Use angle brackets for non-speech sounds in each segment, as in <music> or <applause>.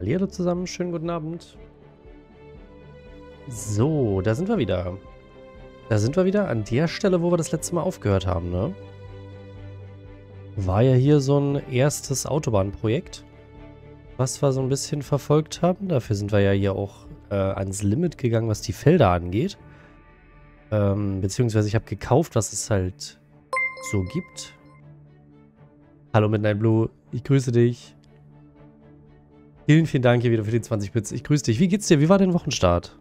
Hallo zusammen, schönen guten Abend. So, da sind wir wieder. Da sind wir wieder an der Stelle, wo wir das letzte Mal aufgehört haben, ne? War ja hier so ein erstes Autobahnprojekt, was wir so ein bisschen verfolgt haben. Dafür sind wir ja hier auch äh, ans Limit gegangen, was die Felder angeht. Ähm, beziehungsweise ich habe gekauft, was es halt so gibt. Hallo Midnight Blue, ich grüße dich. Vielen, vielen Dank hier wieder für die 20 Bits. Ich grüße dich. Wie geht's dir? Wie war dein Wochenstart?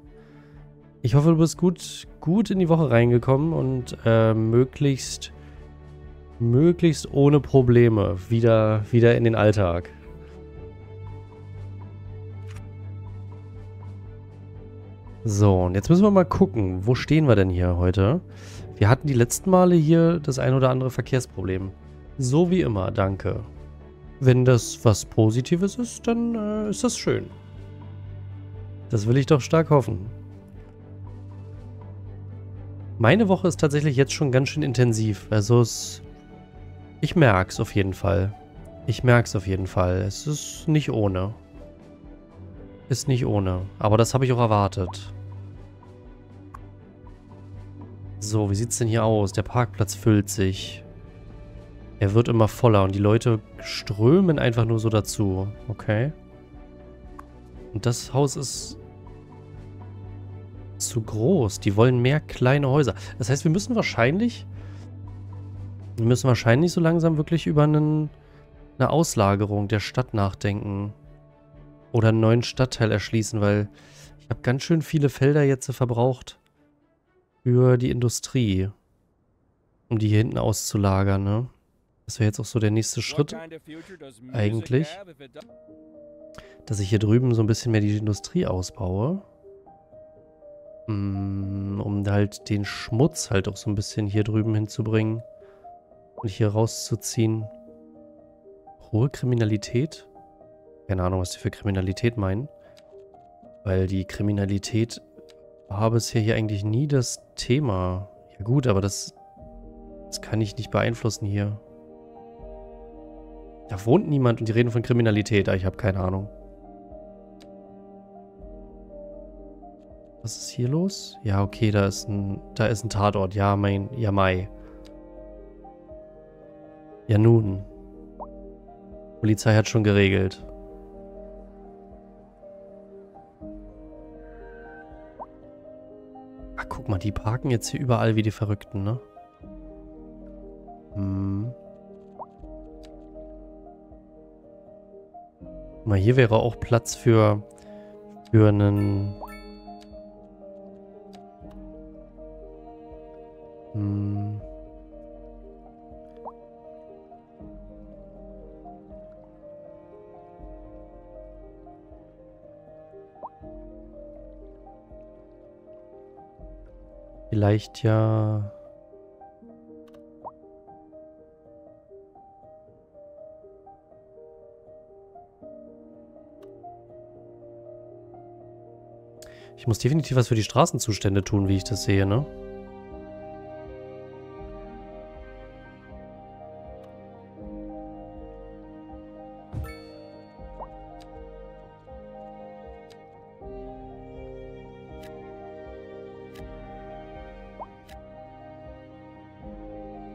Ich hoffe, du bist gut, gut in die Woche reingekommen und äh, möglichst, möglichst ohne Probleme wieder, wieder in den Alltag. So, und jetzt müssen wir mal gucken, wo stehen wir denn hier heute? Wir hatten die letzten Male hier das ein oder andere Verkehrsproblem. So wie immer, danke. Wenn das was Positives ist, dann äh, ist das schön. Das will ich doch stark hoffen. Meine Woche ist tatsächlich jetzt schon ganz schön intensiv. Also es... Ich merke es auf jeden Fall. Ich merke es auf jeden Fall. Es ist nicht ohne. Ist nicht ohne. Aber das habe ich auch erwartet. So, wie sieht es denn hier aus? Der Parkplatz füllt sich. Er wird immer voller und die Leute strömen einfach nur so dazu. Okay. Und das Haus ist zu groß. Die wollen mehr kleine Häuser. Das heißt, wir müssen wahrscheinlich wir müssen wahrscheinlich so langsam wirklich über einen, eine Auslagerung der Stadt nachdenken. Oder einen neuen Stadtteil erschließen, weil ich habe ganz schön viele Felder jetzt verbraucht für die Industrie. Um die hier hinten auszulagern, ne? Das wäre jetzt auch so der nächste Schritt eigentlich, dass ich hier drüben so ein bisschen mehr die Industrie ausbaue. Mm, um halt den Schmutz halt auch so ein bisschen hier drüben hinzubringen und hier rauszuziehen. Hohe Kriminalität? Keine Ahnung, was die für Kriminalität meinen. Weil die Kriminalität war bisher hier eigentlich nie das Thema. Ja gut, aber das, das kann ich nicht beeinflussen hier. Da wohnt niemand und die reden von Kriminalität. Ah, ich habe keine Ahnung. Was ist hier los? Ja, okay, da ist ein, da ist ein Tatort. Ja, mein, ja, Mai. Ja, nun. Polizei hat schon geregelt. Ach, guck mal, die parken jetzt hier überall wie die Verrückten, ne? Hm. Mal hier wäre auch Platz für, für einen... Hm. Vielleicht ja... Ich muss definitiv was für die Straßenzustände tun, wie ich das sehe, ne?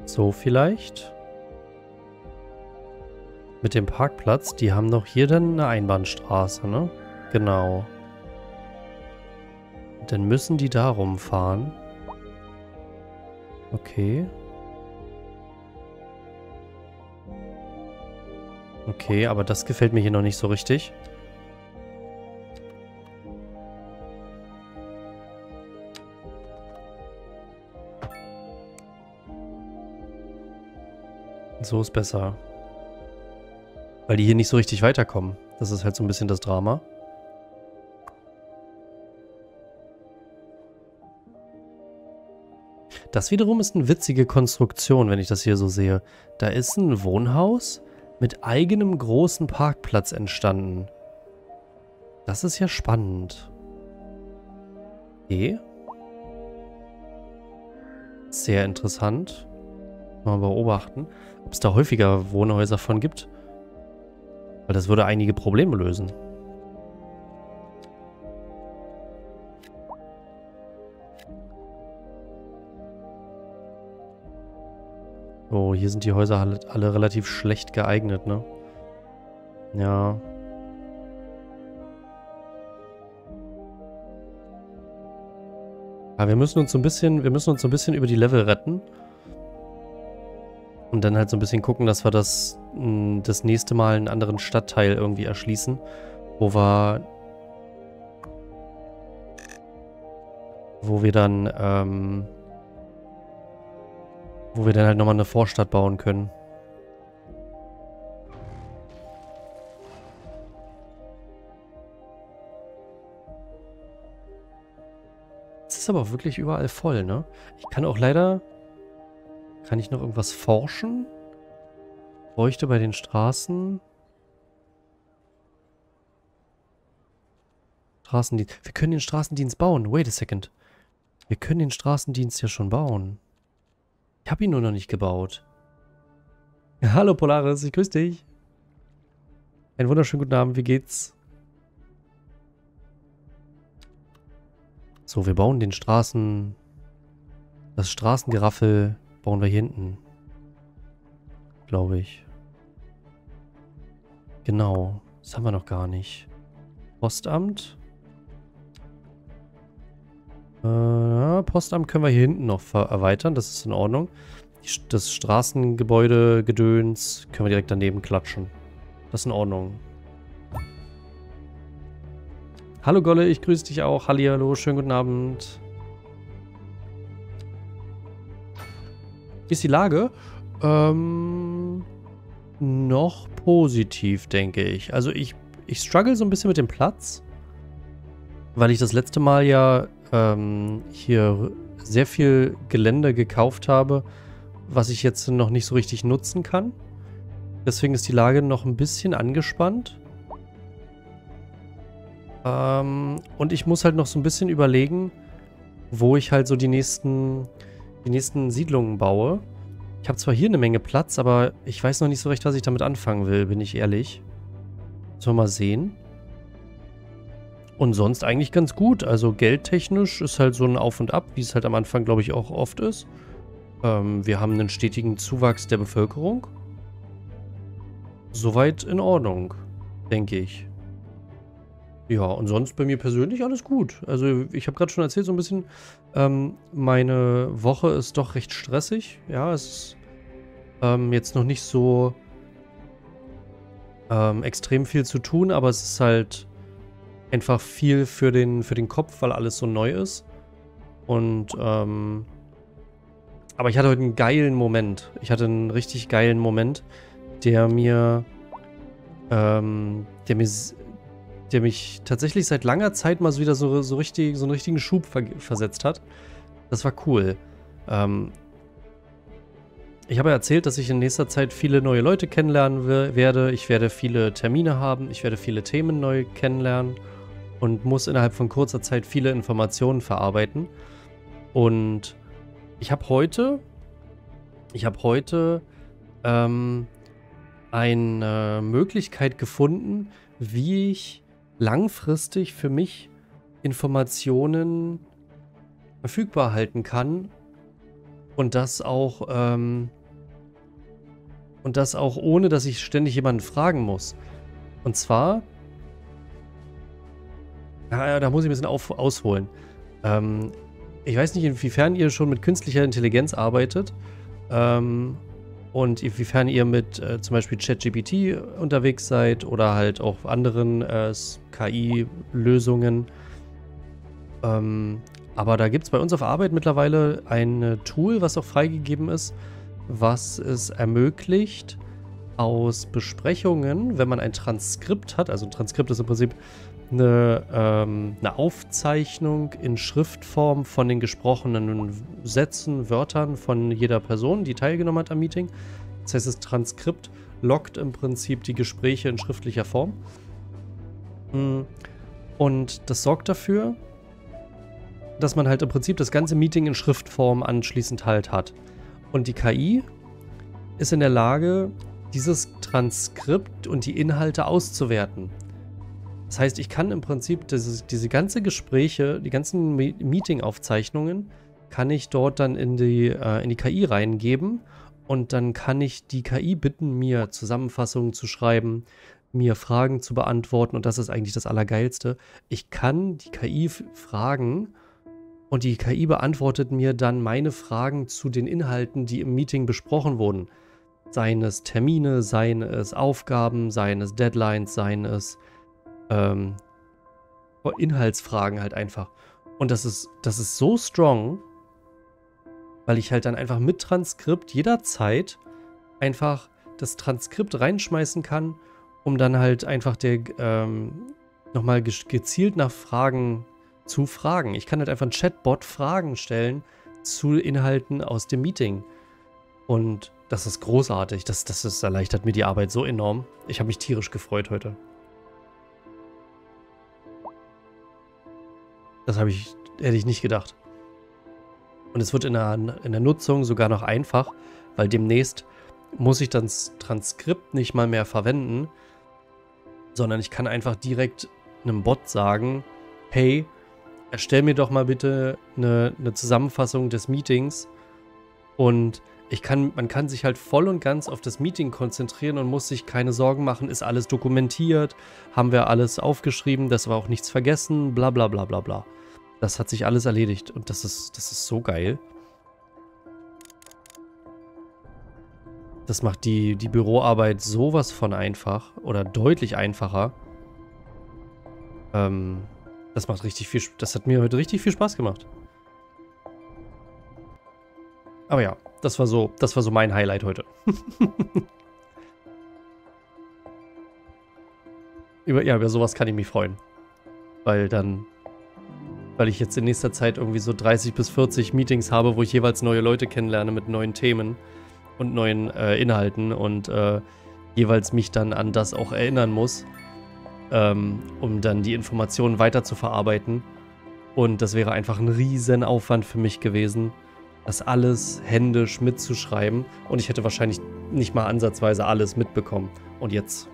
So vielleicht. Mit dem Parkplatz, die haben doch hier dann eine Einbahnstraße, ne? Genau. Dann müssen die da rumfahren. Okay. Okay, aber das gefällt mir hier noch nicht so richtig. So ist besser. Weil die hier nicht so richtig weiterkommen. Das ist halt so ein bisschen das Drama. Das wiederum ist eine witzige Konstruktion, wenn ich das hier so sehe. Da ist ein Wohnhaus mit eigenem großen Parkplatz entstanden. Das ist ja spannend. Okay. Sehr interessant. Mal beobachten, ob es da häufiger Wohnhäuser von gibt. Weil das würde einige Probleme lösen. Hier sind die Häuser alle, alle relativ schlecht geeignet, ne? Ja. Aber wir müssen uns so ein bisschen, wir müssen uns so ein bisschen über die Level retten. Und dann halt so ein bisschen gucken, dass wir das, das nächste Mal einen anderen Stadtteil irgendwie erschließen. Wo wir... Wo wir dann, ähm... Wo wir dann halt nochmal eine Vorstadt bauen können. Es ist aber auch wirklich überall voll, ne? Ich kann auch leider... Kann ich noch irgendwas forschen? Bräuchte bei den Straßen... Straßendienst. Wir können den Straßendienst bauen. Wait a second. Wir können den Straßendienst ja schon bauen. Ich habe ihn nur noch nicht gebaut. Hallo Polaris, ich grüße dich. Einen wunderschönen guten Abend, wie geht's? So, wir bauen den Straßen... Das Straßengeraffel bauen wir hier hinten. Glaube ich. Genau. Das haben wir noch gar nicht. Postamt. Äh, Postamt können wir hier hinten noch erweitern. Das ist in Ordnung. Das Straßengebäude-Gedöns können wir direkt daneben klatschen. Das ist in Ordnung. Hallo Golle, ich grüße dich auch. Hallihallo, schönen guten Abend. Wie ist die Lage? Ähm, noch positiv, denke ich. Also ich, ich struggle so ein bisschen mit dem Platz, weil ich das letzte Mal ja ähm, hier sehr viel Gelände gekauft habe, was ich jetzt noch nicht so richtig nutzen kann. Deswegen ist die Lage noch ein bisschen angespannt. Ähm, und ich muss halt noch so ein bisschen überlegen, wo ich halt so die nächsten, die nächsten Siedlungen baue. Ich habe zwar hier eine Menge Platz, aber ich weiß noch nicht so recht, was ich damit anfangen will, bin ich ehrlich. Sollen wir mal sehen. Und sonst eigentlich ganz gut. Also geldtechnisch ist halt so ein Auf und Ab, wie es halt am Anfang, glaube ich, auch oft ist. Ähm, wir haben einen stetigen Zuwachs der Bevölkerung. Soweit in Ordnung, denke ich. Ja, und sonst bei mir persönlich alles gut. Also ich habe gerade schon erzählt, so ein bisschen, ähm, meine Woche ist doch recht stressig. Ja, es ist ähm, jetzt noch nicht so ähm, extrem viel zu tun, aber es ist halt einfach viel für den, für den Kopf, weil alles so neu ist. Und, ähm, aber ich hatte heute einen geilen Moment. Ich hatte einen richtig geilen Moment, der mir, ähm, der mir, der mich tatsächlich seit langer Zeit mal so wieder so, so richtig, so einen richtigen Schub ver versetzt hat. Das war cool. Ähm, ich habe erzählt, dass ich in nächster Zeit viele neue Leute kennenlernen werde. Ich werde viele Termine haben. Ich werde viele Themen neu kennenlernen und muss innerhalb von kurzer Zeit viele Informationen verarbeiten. Und ich habe heute, ich habe heute ähm, eine Möglichkeit gefunden, wie ich langfristig für mich Informationen verfügbar halten kann und das auch ähm, und das auch ohne, dass ich ständig jemanden fragen muss. Und zwar ja, da muss ich ein bisschen auf, ausholen. Ähm, ich weiß nicht, inwiefern ihr schon mit künstlicher Intelligenz arbeitet. Ähm, und inwiefern ihr mit äh, zum Beispiel ChatGPT unterwegs seid oder halt auch anderen äh, KI-Lösungen. Ähm, aber da gibt es bei uns auf Arbeit mittlerweile ein Tool, was auch freigegeben ist, was es ermöglicht, aus Besprechungen, wenn man ein Transkript hat, also ein Transkript ist im Prinzip eine, ähm, eine Aufzeichnung in Schriftform von den gesprochenen Sätzen, Wörtern von jeder Person, die teilgenommen hat am Meeting. Das heißt, das Transkript lockt im Prinzip die Gespräche in schriftlicher Form. Mm. Und das sorgt dafür, dass man halt im Prinzip das ganze Meeting in Schriftform anschließend halt hat. Und die KI ist in der Lage, dieses Transkript und die Inhalte auszuwerten. Das heißt, ich kann im Prinzip diese, diese ganze Gespräche, die ganzen Meeting-Aufzeichnungen, kann ich dort dann in die, äh, in die KI reingeben Und dann kann ich die KI bitten, mir Zusammenfassungen zu schreiben, mir Fragen zu beantworten. Und das ist eigentlich das Allergeilste. Ich kann die KI fragen und die KI beantwortet mir dann meine Fragen zu den Inhalten, die im Meeting besprochen wurden. Seien es Termine, seien es Aufgaben, seien es Deadlines, seien es ähm, Inhaltsfragen halt einfach. Und das ist, das ist so strong, weil ich halt dann einfach mit Transkript jederzeit einfach das Transkript reinschmeißen kann, um dann halt einfach der ähm, nochmal gezielt nach Fragen zu fragen. Ich kann halt einfach einen Chatbot Fragen stellen zu Inhalten aus dem Meeting. Und das ist großartig. Das, das ist, erleichtert mir die Arbeit so enorm. Ich habe mich tierisch gefreut heute. Das habe ich, hätte ich nicht gedacht. Und es wird in der, in der Nutzung sogar noch einfach, weil demnächst muss ich das Transkript nicht mal mehr verwenden, sondern ich kann einfach direkt einem Bot sagen, hey, erstell mir doch mal bitte eine, eine Zusammenfassung des Meetings und ich kann, man kann sich halt voll und ganz auf das Meeting konzentrieren und muss sich keine Sorgen machen, ist alles dokumentiert, haben wir alles aufgeschrieben, das war auch nichts vergessen, bla bla bla bla bla. Das hat sich alles erledigt und das ist, das ist so geil. Das macht die, die Büroarbeit sowas von einfach oder deutlich einfacher. Ähm, das macht richtig viel, das hat mir heute richtig viel Spaß gemacht. Aber ja, das war so, das war so mein Highlight heute. <laughs> über, ja, über sowas kann ich mich freuen. Weil dann weil ich jetzt in nächster Zeit irgendwie so 30 bis 40 Meetings habe, wo ich jeweils neue Leute kennenlerne mit neuen Themen und neuen äh, Inhalten und äh, jeweils mich dann an das auch erinnern muss, ähm, um dann die Informationen weiter zu verarbeiten. Und das wäre einfach ein riesen Aufwand für mich gewesen, das alles händisch mitzuschreiben. Und ich hätte wahrscheinlich nicht mal ansatzweise alles mitbekommen. Und jetzt.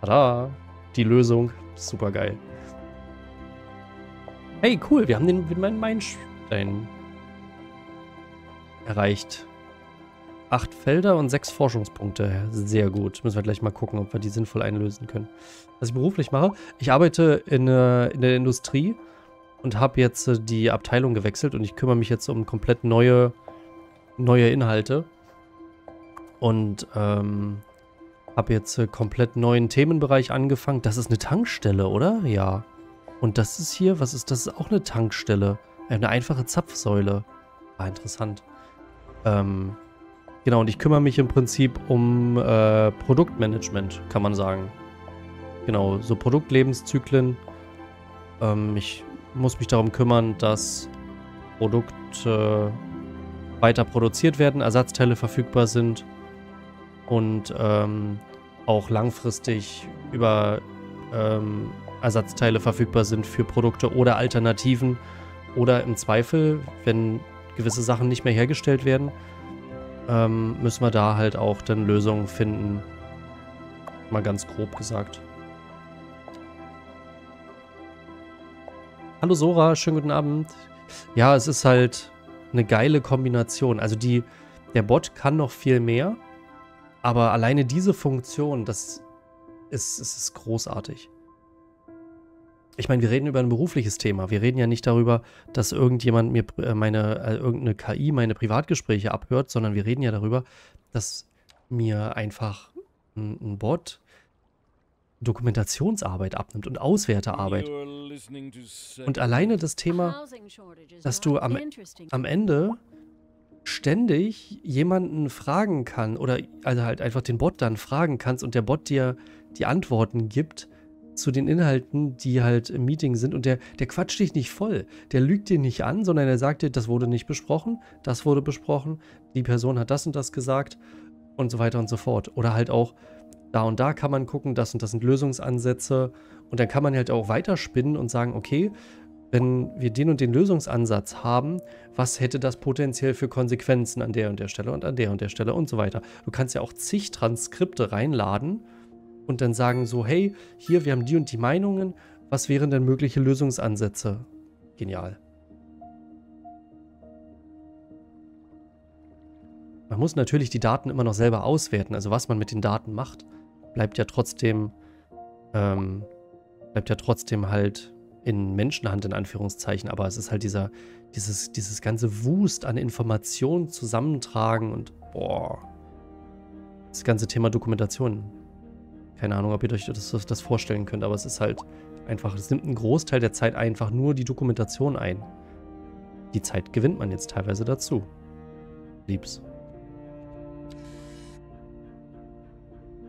Tada! Die Lösung. Super geil. Hey, cool, wir haben den Meilenstein erreicht. Acht Felder und sechs Forschungspunkte. Sehr gut. Müssen wir gleich mal gucken, ob wir die sinnvoll einlösen können. Was ich beruflich mache, ich arbeite in, äh, in der Industrie und habe jetzt äh, die Abteilung gewechselt und ich kümmere mich jetzt um komplett neue, neue Inhalte. Und ähm, habe jetzt äh, komplett neuen Themenbereich angefangen. Das ist eine Tankstelle, oder? Ja. Und das ist hier, was ist das? Ist auch eine Tankstelle. Eine einfache Zapfsäule. Ah, interessant. Ähm, genau, und ich kümmere mich im Prinzip um äh, Produktmanagement, kann man sagen. Genau, so Produktlebenszyklen. Ähm, ich muss mich darum kümmern, dass Produkte weiter produziert werden, Ersatzteile verfügbar sind und ähm, auch langfristig über ähm, Ersatzteile verfügbar sind für Produkte oder Alternativen. Oder im Zweifel, wenn gewisse Sachen nicht mehr hergestellt werden, ähm, müssen wir da halt auch dann Lösungen finden. Mal ganz grob gesagt. Hallo Sora, schönen guten Abend. Ja, es ist halt eine geile Kombination. Also die, der Bot kann noch viel mehr, aber alleine diese Funktion, das ist, ist, ist großartig ich meine, wir reden über ein berufliches Thema. Wir reden ja nicht darüber, dass irgendjemand mir äh, meine, äh, irgendeine KI meine Privatgespräche abhört, sondern wir reden ja darüber, dass mir einfach ein, ein Bot Dokumentationsarbeit abnimmt und Auswertearbeit. Und alleine das Thema, dass du am, am Ende ständig jemanden fragen kann oder also halt einfach den Bot dann fragen kannst und der Bot dir die Antworten gibt, zu den Inhalten, die halt im Meeting sind. Und der, der quatscht dich nicht voll. Der lügt dir nicht an, sondern er sagt dir, das wurde nicht besprochen, das wurde besprochen, die Person hat das und das gesagt und so weiter und so fort. Oder halt auch, da und da kann man gucken, das und das sind Lösungsansätze. Und dann kann man halt auch weiterspinnen und sagen, okay, wenn wir den und den Lösungsansatz haben, was hätte das potenziell für Konsequenzen an der und der Stelle und an der und der Stelle und so weiter. Du kannst ja auch zig Transkripte reinladen und dann sagen so, hey, hier, wir haben die und die Meinungen, was wären denn mögliche Lösungsansätze? Genial. Man muss natürlich die Daten immer noch selber auswerten. Also was man mit den Daten macht, bleibt ja trotzdem, ähm, bleibt ja trotzdem halt in Menschenhand in Anführungszeichen. Aber es ist halt dieser, dieses, dieses ganze Wust an Informationen zusammentragen und boah. Das ganze Thema Dokumentation. Keine Ahnung, ob ihr euch das, das vorstellen könnt, aber es ist halt einfach, es nimmt einen Großteil der Zeit einfach nur die Dokumentation ein. Die Zeit gewinnt man jetzt teilweise dazu. Liebs.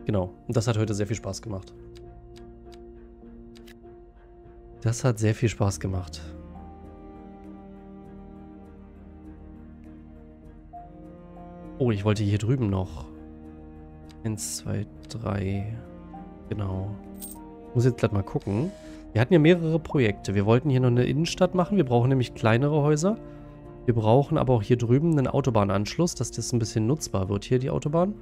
Genau. Und das hat heute sehr viel Spaß gemacht. Das hat sehr viel Spaß gemacht. Oh, ich wollte hier drüben noch. Eins, zwei, drei. Genau. Ich muss jetzt gleich mal gucken. Wir hatten ja mehrere Projekte. Wir wollten hier noch eine Innenstadt machen. Wir brauchen nämlich kleinere Häuser. Wir brauchen aber auch hier drüben einen Autobahnanschluss, dass das ein bisschen nutzbar wird hier, die Autobahn.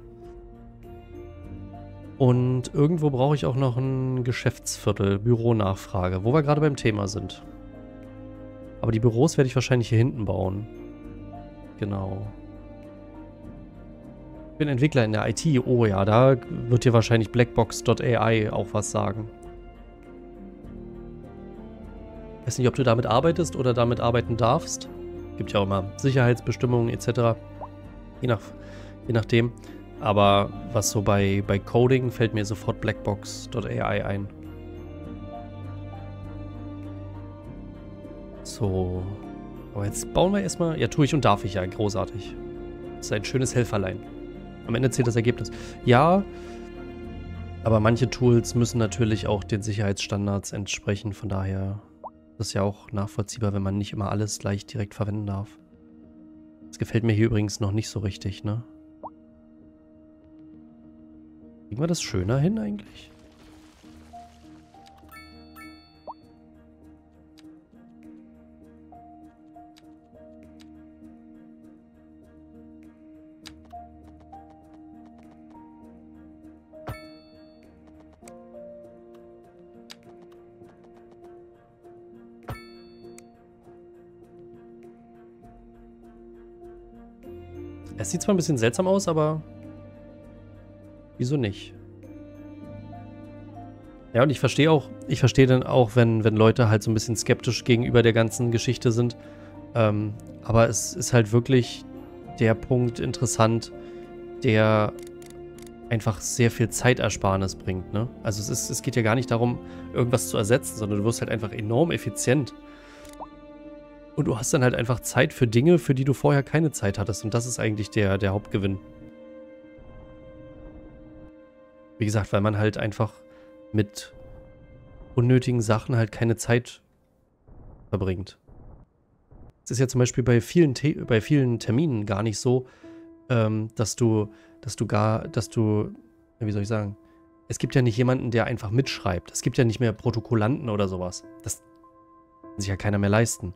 Und irgendwo brauche ich auch noch ein Geschäftsviertel, Büronachfrage, wo wir gerade beim Thema sind. Aber die Büros werde ich wahrscheinlich hier hinten bauen. Genau. Ich bin Entwickler in der IT. Oh ja, da wird dir wahrscheinlich Blackbox.ai auch was sagen. Ich weiß nicht, ob du damit arbeitest oder damit arbeiten darfst. Gibt ja auch immer Sicherheitsbestimmungen etc. Je, nach, je nachdem. Aber was so bei, bei Coding fällt mir sofort Blackbox.ai ein. So. Aber jetzt bauen wir erstmal. Ja, tue ich und darf ich ja. Großartig. Das ist ein schönes Helferlein. Am Ende zählt das Ergebnis. Ja, aber manche Tools müssen natürlich auch den Sicherheitsstandards entsprechen. Von daher ist es ja auch nachvollziehbar, wenn man nicht immer alles gleich direkt verwenden darf. Das gefällt mir hier übrigens noch nicht so richtig, ne? Kriegen wir das schöner hin eigentlich? Es sieht zwar ein bisschen seltsam aus, aber Wieso nicht? Ja, und ich verstehe auch, ich verstehe dann auch, wenn, wenn Leute halt so ein bisschen skeptisch gegenüber der ganzen Geschichte sind. Ähm, aber es ist halt wirklich der Punkt interessant, der einfach sehr viel Zeitersparnis bringt, ne? Also es, ist, es geht ja gar nicht darum, irgendwas zu ersetzen, sondern du wirst halt einfach enorm effizient. Und du hast dann halt einfach Zeit für Dinge, für die du vorher keine Zeit hattest. Und das ist eigentlich der, der Hauptgewinn. Wie gesagt, weil man halt einfach mit unnötigen Sachen halt keine Zeit verbringt. Es ist ja zum Beispiel bei vielen, bei vielen Terminen gar nicht so, ähm, dass du, dass du gar, dass du, wie soll ich sagen, es gibt ja nicht jemanden, der einfach mitschreibt. Es gibt ja nicht mehr Protokollanten oder sowas. Das kann sich ja keiner mehr leisten.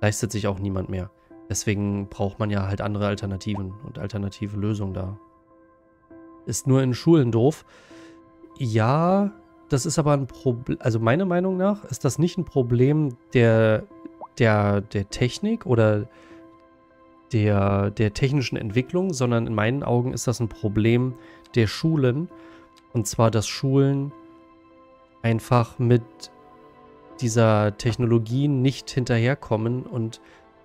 Leistet sich auch niemand mehr. Deswegen braucht man ja halt andere Alternativen und alternative Lösungen da. Ist nur in Schulen doof. Ja, das ist aber ein Problem. Also meiner Meinung nach ist das nicht ein Problem der, der, der Technik oder der, der technischen Entwicklung, sondern in meinen Augen ist das ein Problem der Schulen. Und zwar, dass Schulen einfach mit dieser Technologie nicht hinterherkommen und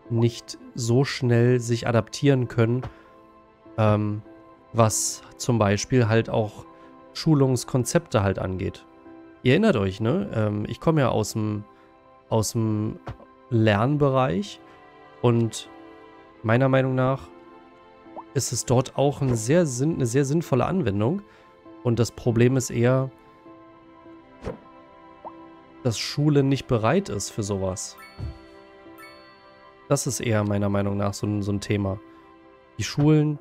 nicht so schnell sich adaptieren können, ähm, was zum Beispiel halt auch Schulungskonzepte halt angeht. Ihr erinnert euch, ne? Ähm, ich komme ja aus dem, aus dem Lernbereich und meiner Meinung nach ist es dort auch eine sehr, eine sehr sinnvolle Anwendung. Und das Problem ist eher, dass Schule nicht bereit ist für sowas. Das ist eher meiner Meinung nach so ein, so ein Thema. Die Schulen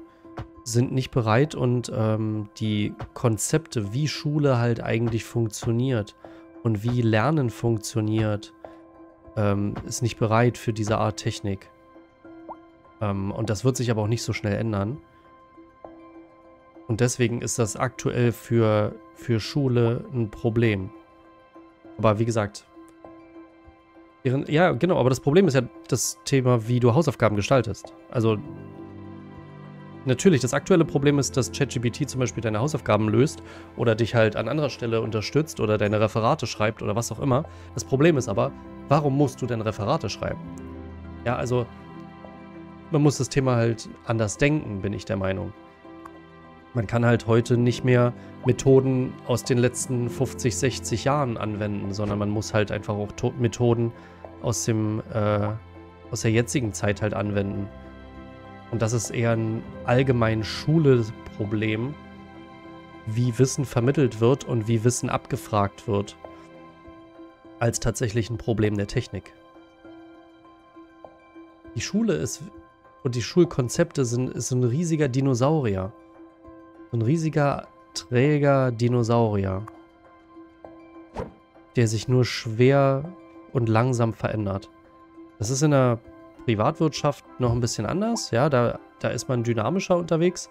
sind nicht bereit und ähm, die Konzepte, wie Schule halt eigentlich funktioniert und wie Lernen funktioniert, ähm, ist nicht bereit für diese Art Technik. Ähm, und das wird sich aber auch nicht so schnell ändern. Und deswegen ist das aktuell für, für Schule ein Problem. Aber wie gesagt, ja, genau, aber das Problem ist ja das Thema, wie du Hausaufgaben gestaltest. Also natürlich, das aktuelle Problem ist, dass ChatGPT zum Beispiel deine Hausaufgaben löst oder dich halt an anderer Stelle unterstützt oder deine Referate schreibt oder was auch immer. Das Problem ist aber, warum musst du denn Referate schreiben? Ja, also man muss das Thema halt anders denken, bin ich der Meinung. Man kann halt heute nicht mehr Methoden aus den letzten 50, 60 Jahren anwenden, sondern man muss halt einfach auch Methoden aus dem äh, aus der jetzigen Zeit halt anwenden. Und das ist eher ein allgemein Schule-Problem, wie Wissen vermittelt wird und wie Wissen abgefragt wird, als tatsächlich ein Problem der Technik. Die Schule ist und die Schulkonzepte sind ist ein riesiger Dinosaurier. Ein riesiger, träger Dinosaurier, der sich nur schwer und langsam verändert. Das ist in der Privatwirtschaft noch ein bisschen anders. Ja, da, da ist man dynamischer unterwegs,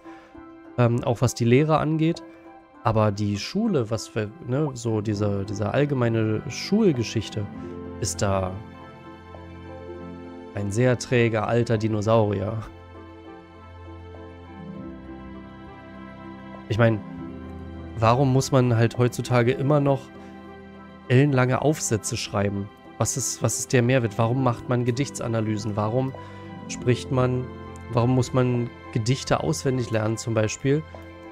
ähm, auch was die Lehre angeht. Aber die Schule, was wir, ne, so diese, diese allgemeine Schulgeschichte, ist da ein sehr träger alter Dinosaurier. Ich meine, warum muss man halt heutzutage immer noch ellenlange Aufsätze schreiben? Was ist, was ist der Mehrwert? Warum macht man Gedichtsanalysen? Warum spricht man, warum muss man Gedichte auswendig lernen zum Beispiel?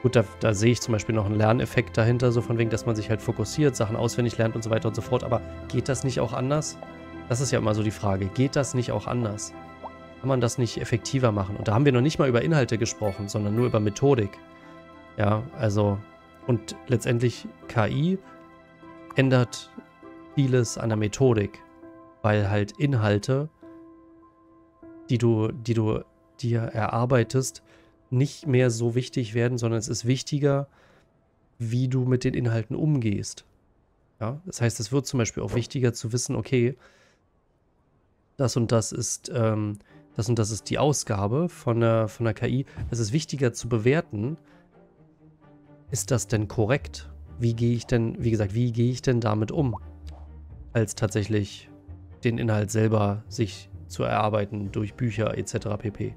Gut, da, da, sehe ich zum Beispiel noch einen Lerneffekt dahinter, so von wegen, dass man sich halt fokussiert, Sachen auswendig lernt und so weiter und so fort. Aber geht das nicht auch anders? Das ist ja immer so die Frage. Geht das nicht auch anders? Kann man das nicht effektiver machen? Und da haben wir noch nicht mal über Inhalte gesprochen, sondern nur über Methodik. Ja, also, und letztendlich KI ändert vieles an der Methodik, weil halt Inhalte, die du, die du dir erarbeitest, nicht mehr so wichtig werden, sondern es ist wichtiger, wie du mit den Inhalten umgehst. Ja, das heißt, es wird zum Beispiel auch wichtiger zu wissen, okay, das und das ist, ähm, das und das ist die Ausgabe von der, von der KI. Es ist wichtiger zu bewerten, ist das denn korrekt? Wie gehe ich denn, wie gesagt, wie gehe ich denn damit um? Als tatsächlich den Inhalt selber sich zu erarbeiten durch Bücher etc. pp.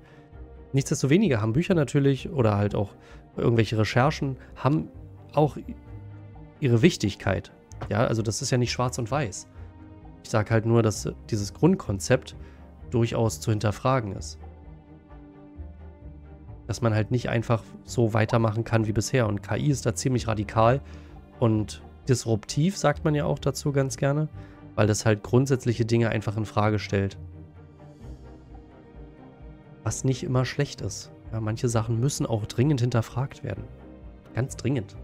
Nichtsdestoweniger haben Bücher natürlich oder halt auch irgendwelche Recherchen haben auch ihre Wichtigkeit. Ja, also das ist ja nicht schwarz und weiß. Ich sage halt nur, dass dieses Grundkonzept durchaus zu hinterfragen ist. Dass man halt nicht einfach so weitermachen kann wie bisher. Und KI ist da ziemlich radikal und disruptiv, sagt man ja auch dazu ganz gerne, weil das halt grundsätzliche Dinge einfach in Frage stellt. Was nicht immer schlecht ist. Ja, manche Sachen müssen auch dringend hinterfragt werden. Ganz dringend.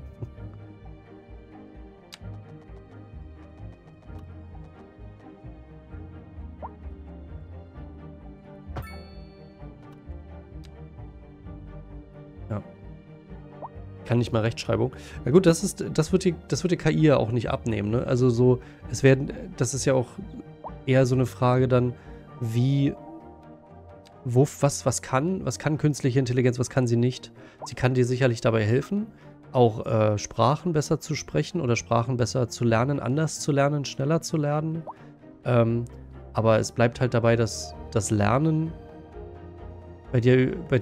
Kann nicht mal Rechtschreibung. Na gut, das ist, das wird die, das wird die KI ja auch nicht abnehmen, ne? Also so, es werden, das ist ja auch eher so eine Frage dann, wie, wo, was, was kann, was kann künstliche Intelligenz, was kann sie nicht? Sie kann dir sicherlich dabei helfen, auch äh, Sprachen besser zu sprechen oder Sprachen besser zu lernen, anders zu lernen, schneller zu lernen. Ähm, aber es bleibt halt dabei, dass das Lernen bei dir, bei,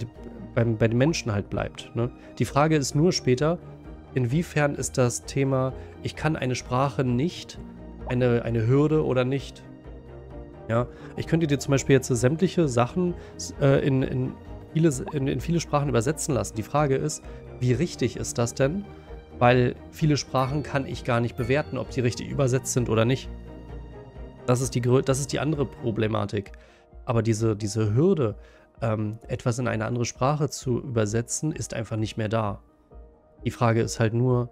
beim, bei den Menschen halt bleibt. Ne? Die Frage ist nur später, inwiefern ist das Thema, ich kann eine Sprache nicht, eine, eine Hürde oder nicht. Ja, ich könnte dir zum Beispiel jetzt sämtliche Sachen äh, in, in, viele, in, in viele Sprachen übersetzen lassen. Die Frage ist, wie richtig ist das denn? Weil viele Sprachen kann ich gar nicht bewerten, ob die richtig übersetzt sind oder nicht. Das ist die, das ist die andere Problematik. Aber diese, diese Hürde, ähm, etwas in eine andere Sprache zu übersetzen, ist einfach nicht mehr da. Die Frage ist halt nur,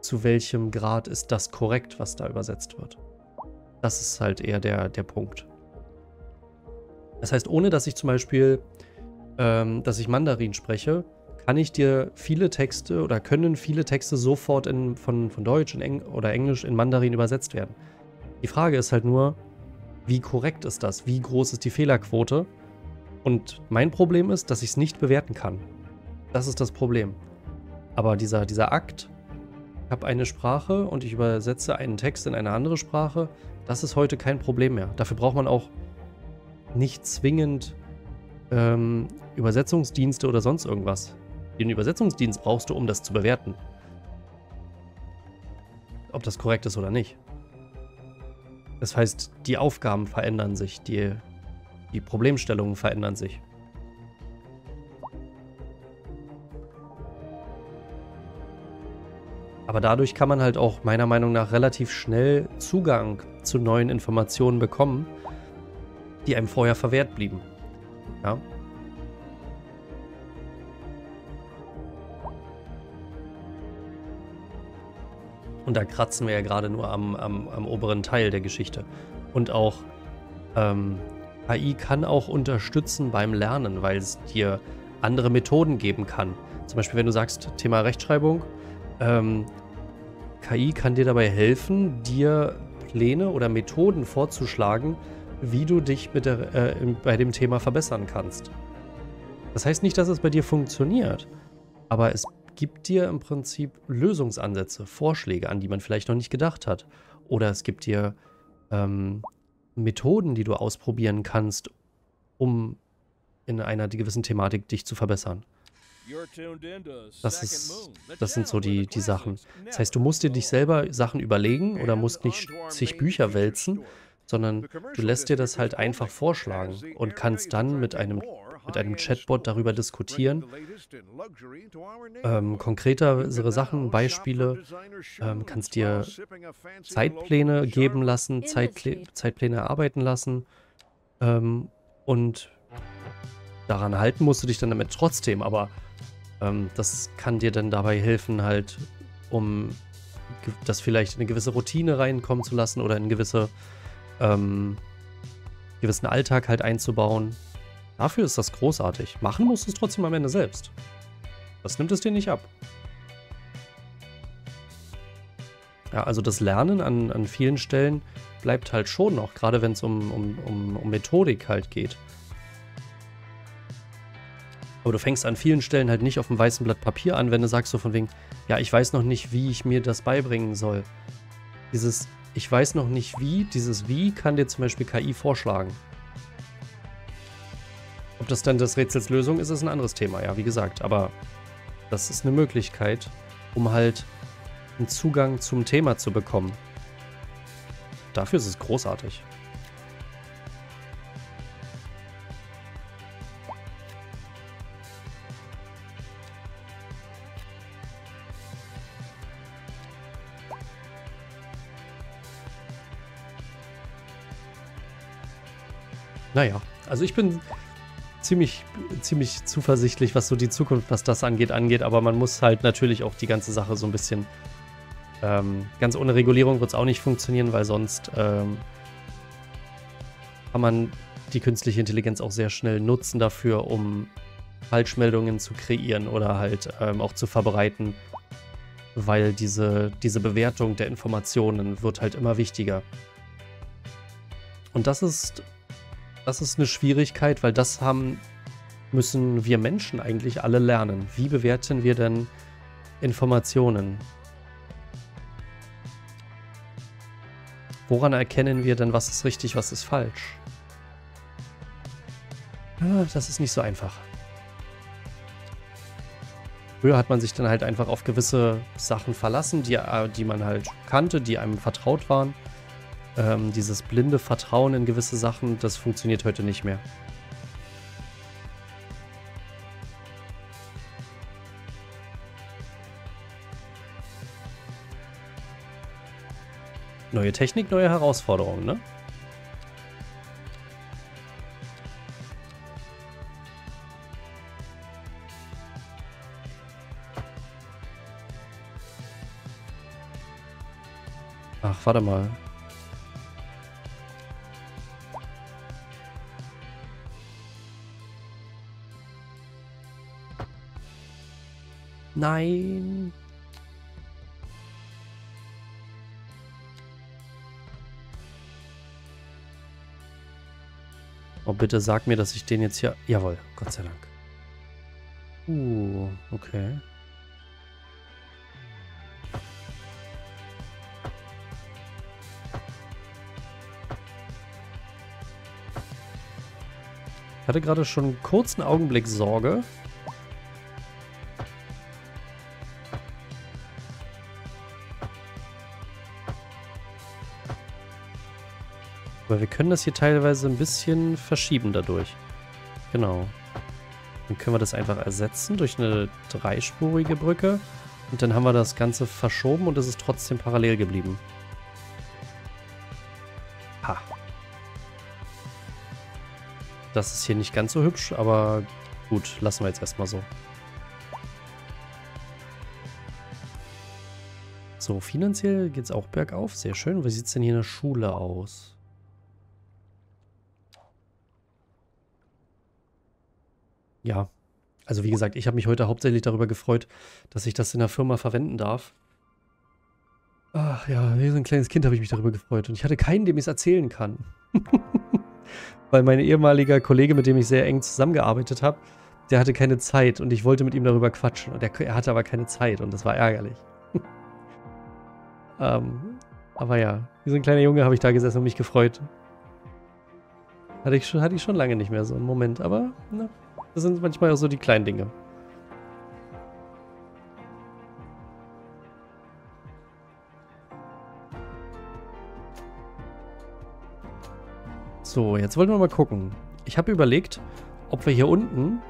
zu welchem Grad ist das korrekt, was da übersetzt wird. Das ist halt eher der, der Punkt. Das heißt, ohne dass ich zum Beispiel, ähm, dass ich Mandarin spreche, kann ich dir viele Texte oder können viele Texte sofort in, von, von Deutsch in Eng oder Englisch in Mandarin übersetzt werden. Die Frage ist halt nur, wie korrekt ist das? Wie groß ist die Fehlerquote? Und mein Problem ist, dass ich es nicht bewerten kann. Das ist das Problem. Aber dieser, dieser Akt, ich habe eine Sprache und ich übersetze einen Text in eine andere Sprache, das ist heute kein Problem mehr. Dafür braucht man auch nicht zwingend ähm, Übersetzungsdienste oder sonst irgendwas. Den Übersetzungsdienst brauchst du, um das zu bewerten. Ob das korrekt ist oder nicht. Das heißt, die Aufgaben verändern sich, die, die Problemstellungen verändern sich. Aber dadurch kann man halt auch meiner Meinung nach relativ schnell Zugang zu neuen Informationen bekommen, die einem vorher verwehrt blieben. Ja. Und da kratzen wir ja gerade nur am, am, am, oberen Teil der Geschichte. Und auch ähm, AI kann auch unterstützen beim Lernen, weil es dir andere Methoden geben kann. Zum Beispiel, wenn du sagst, Thema Rechtschreibung, ähm, KI kann dir dabei helfen, dir Pläne oder Methoden vorzuschlagen, wie du dich der, äh, bei dem Thema verbessern kannst. Das heißt nicht, dass es bei dir funktioniert, aber es gibt dir im Prinzip Lösungsansätze, Vorschläge, an die man vielleicht noch nicht gedacht hat. Oder es gibt dir ähm, Methoden, die du ausprobieren kannst, um in einer gewissen Thematik dich zu verbessern. Das, ist, das sind so die, die Sachen. Das heißt, du musst dir nicht selber Sachen überlegen oder musst nicht zig Bücher wälzen, sondern du lässt dir das halt einfach vorschlagen und kannst dann mit einem, mit einem Chatbot darüber diskutieren. Ähm, konkretere Sachen, Beispiele, ähm, kannst dir Zeitpläne geben lassen, Zeitplä Zeitpläne erarbeiten lassen ähm, und daran halten musst du dich dann damit trotzdem, aber ähm, das kann dir dann dabei helfen, halt, um das vielleicht in eine gewisse Routine reinkommen zu lassen oder in gewisse, ähm, gewissen Alltag halt einzubauen. Dafür ist das großartig. Machen musst du es trotzdem am Ende selbst. Das nimmt es dir nicht ab. Ja, also das Lernen an, an vielen Stellen bleibt halt schon noch, gerade wenn es um, um, um, um Methodik halt geht. Aber du fängst an vielen Stellen halt nicht auf dem weißen Blatt Papier an, wenn du sagst so von wegen, ja, ich weiß noch nicht, wie ich mir das beibringen soll. Dieses, ich weiß noch nicht wie, dieses Wie kann dir zum Beispiel KI vorschlagen. Ob das dann das Rätsels Lösung ist, ist ein anderes Thema, ja, wie gesagt. Aber das ist eine Möglichkeit, um halt einen Zugang zum Thema zu bekommen. Dafür ist es großartig. Naja, also ich bin ziemlich, ziemlich zuversichtlich, was so die Zukunft, was das angeht, angeht. Aber man muss halt natürlich auch die ganze Sache so ein bisschen. Ähm, ganz ohne Regulierung wird es auch nicht funktionieren, weil sonst ähm, kann man die künstliche Intelligenz auch sehr schnell nutzen dafür, um Falschmeldungen zu kreieren oder halt ähm, auch zu verbreiten, weil diese, diese Bewertung der Informationen wird halt immer wichtiger. Und das ist das ist eine Schwierigkeit, weil das haben müssen wir Menschen eigentlich alle lernen. Wie bewerten wir denn Informationen? Woran erkennen wir denn, was ist richtig, was ist falsch? Ah, das ist nicht so einfach. Früher hat man sich dann halt einfach auf gewisse Sachen verlassen, die, äh, die man halt kannte, die einem vertraut waren. Ähm, dieses blinde Vertrauen in gewisse Sachen, das funktioniert heute nicht mehr. Neue Technik, neue Herausforderungen, ne? Ach, warte mal. Nein. Oh, bitte sag mir, dass ich den jetzt hier... Jawohl, Gott sei Dank. Uh, okay. Ich hatte gerade schon einen kurzen Augenblick Sorge. Aber wir können das hier teilweise ein bisschen verschieben dadurch. Genau. Dann können wir das einfach ersetzen durch eine dreispurige Brücke. Und dann haben wir das Ganze verschoben und es ist trotzdem parallel geblieben. Ha. Das ist hier nicht ganz so hübsch, aber gut, lassen wir jetzt erstmal so. So, finanziell geht es auch bergauf. Sehr schön. Wie sieht es denn hier in der Schule aus? Ja, also wie gesagt, ich habe mich heute hauptsächlich darüber gefreut, dass ich das in der Firma verwenden darf. Ach ja, wie so ein kleines Kind habe ich mich darüber gefreut. Und ich hatte keinen, dem ich es erzählen kann. <laughs> Weil mein ehemaliger Kollege, mit dem ich sehr eng zusammengearbeitet habe, der hatte keine Zeit und ich wollte mit ihm darüber quatschen. Und er, er hatte aber keine Zeit und das war ärgerlich. <laughs> ähm, aber ja, wie so ein kleiner Junge habe ich da gesessen und mich gefreut. Hatte ich schon, hatte ich schon lange nicht mehr so einen Moment, aber ne, das sind manchmal auch so die kleinen Dinge. So, jetzt wollen wir mal gucken. Ich habe überlegt, ob wir hier unten,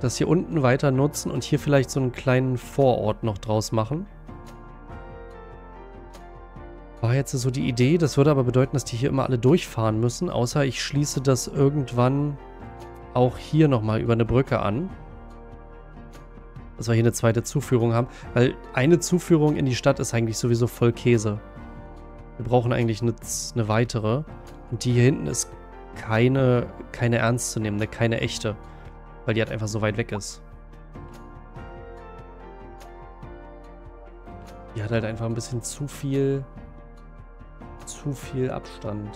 das hier unten weiter nutzen und hier vielleicht so einen kleinen Vorort noch draus machen. War jetzt so die Idee, das würde aber bedeuten, dass die hier immer alle durchfahren müssen, außer ich schließe das irgendwann auch hier nochmal über eine Brücke an. Dass wir hier eine zweite Zuführung haben. Weil eine Zuführung in die Stadt ist eigentlich sowieso voll Käse. Wir brauchen eigentlich eine, eine weitere. Und die hier hinten ist keine, keine ernstzunehmende, keine echte. Weil die halt einfach so weit weg ist. Die hat halt einfach ein bisschen zu viel, zu viel Abstand.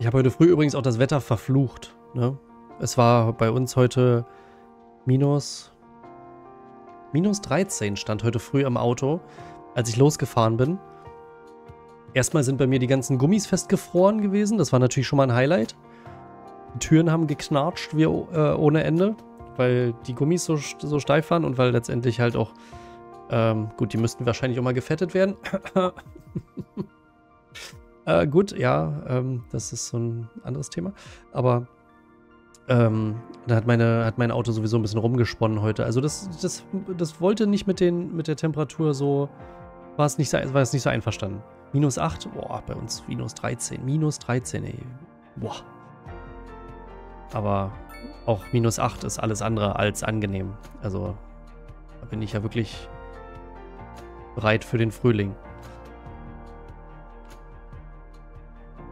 Ich habe heute früh übrigens auch das Wetter verflucht. Ne? Es war bei uns heute minus, minus 13 stand heute früh am Auto, als ich losgefahren bin. Erstmal sind bei mir die ganzen Gummis festgefroren gewesen. Das war natürlich schon mal ein Highlight. Die Türen haben geknatscht wie äh, ohne Ende, weil die Gummis so, so steif waren und weil letztendlich halt auch, ähm, gut, die müssten wahrscheinlich auch mal gefettet werden. <laughs> Äh, gut, ja, ähm, das ist so ein anderes Thema. Aber ähm, da hat, meine, hat mein Auto sowieso ein bisschen rumgesponnen heute. Also das, das, das wollte nicht mit, den, mit der Temperatur so, war es nicht, war es nicht so einverstanden. Minus 8, boah, bei uns minus 13. Minus 13, ey. Boah. Aber auch minus 8 ist alles andere als angenehm. Also da bin ich ja wirklich bereit für den Frühling.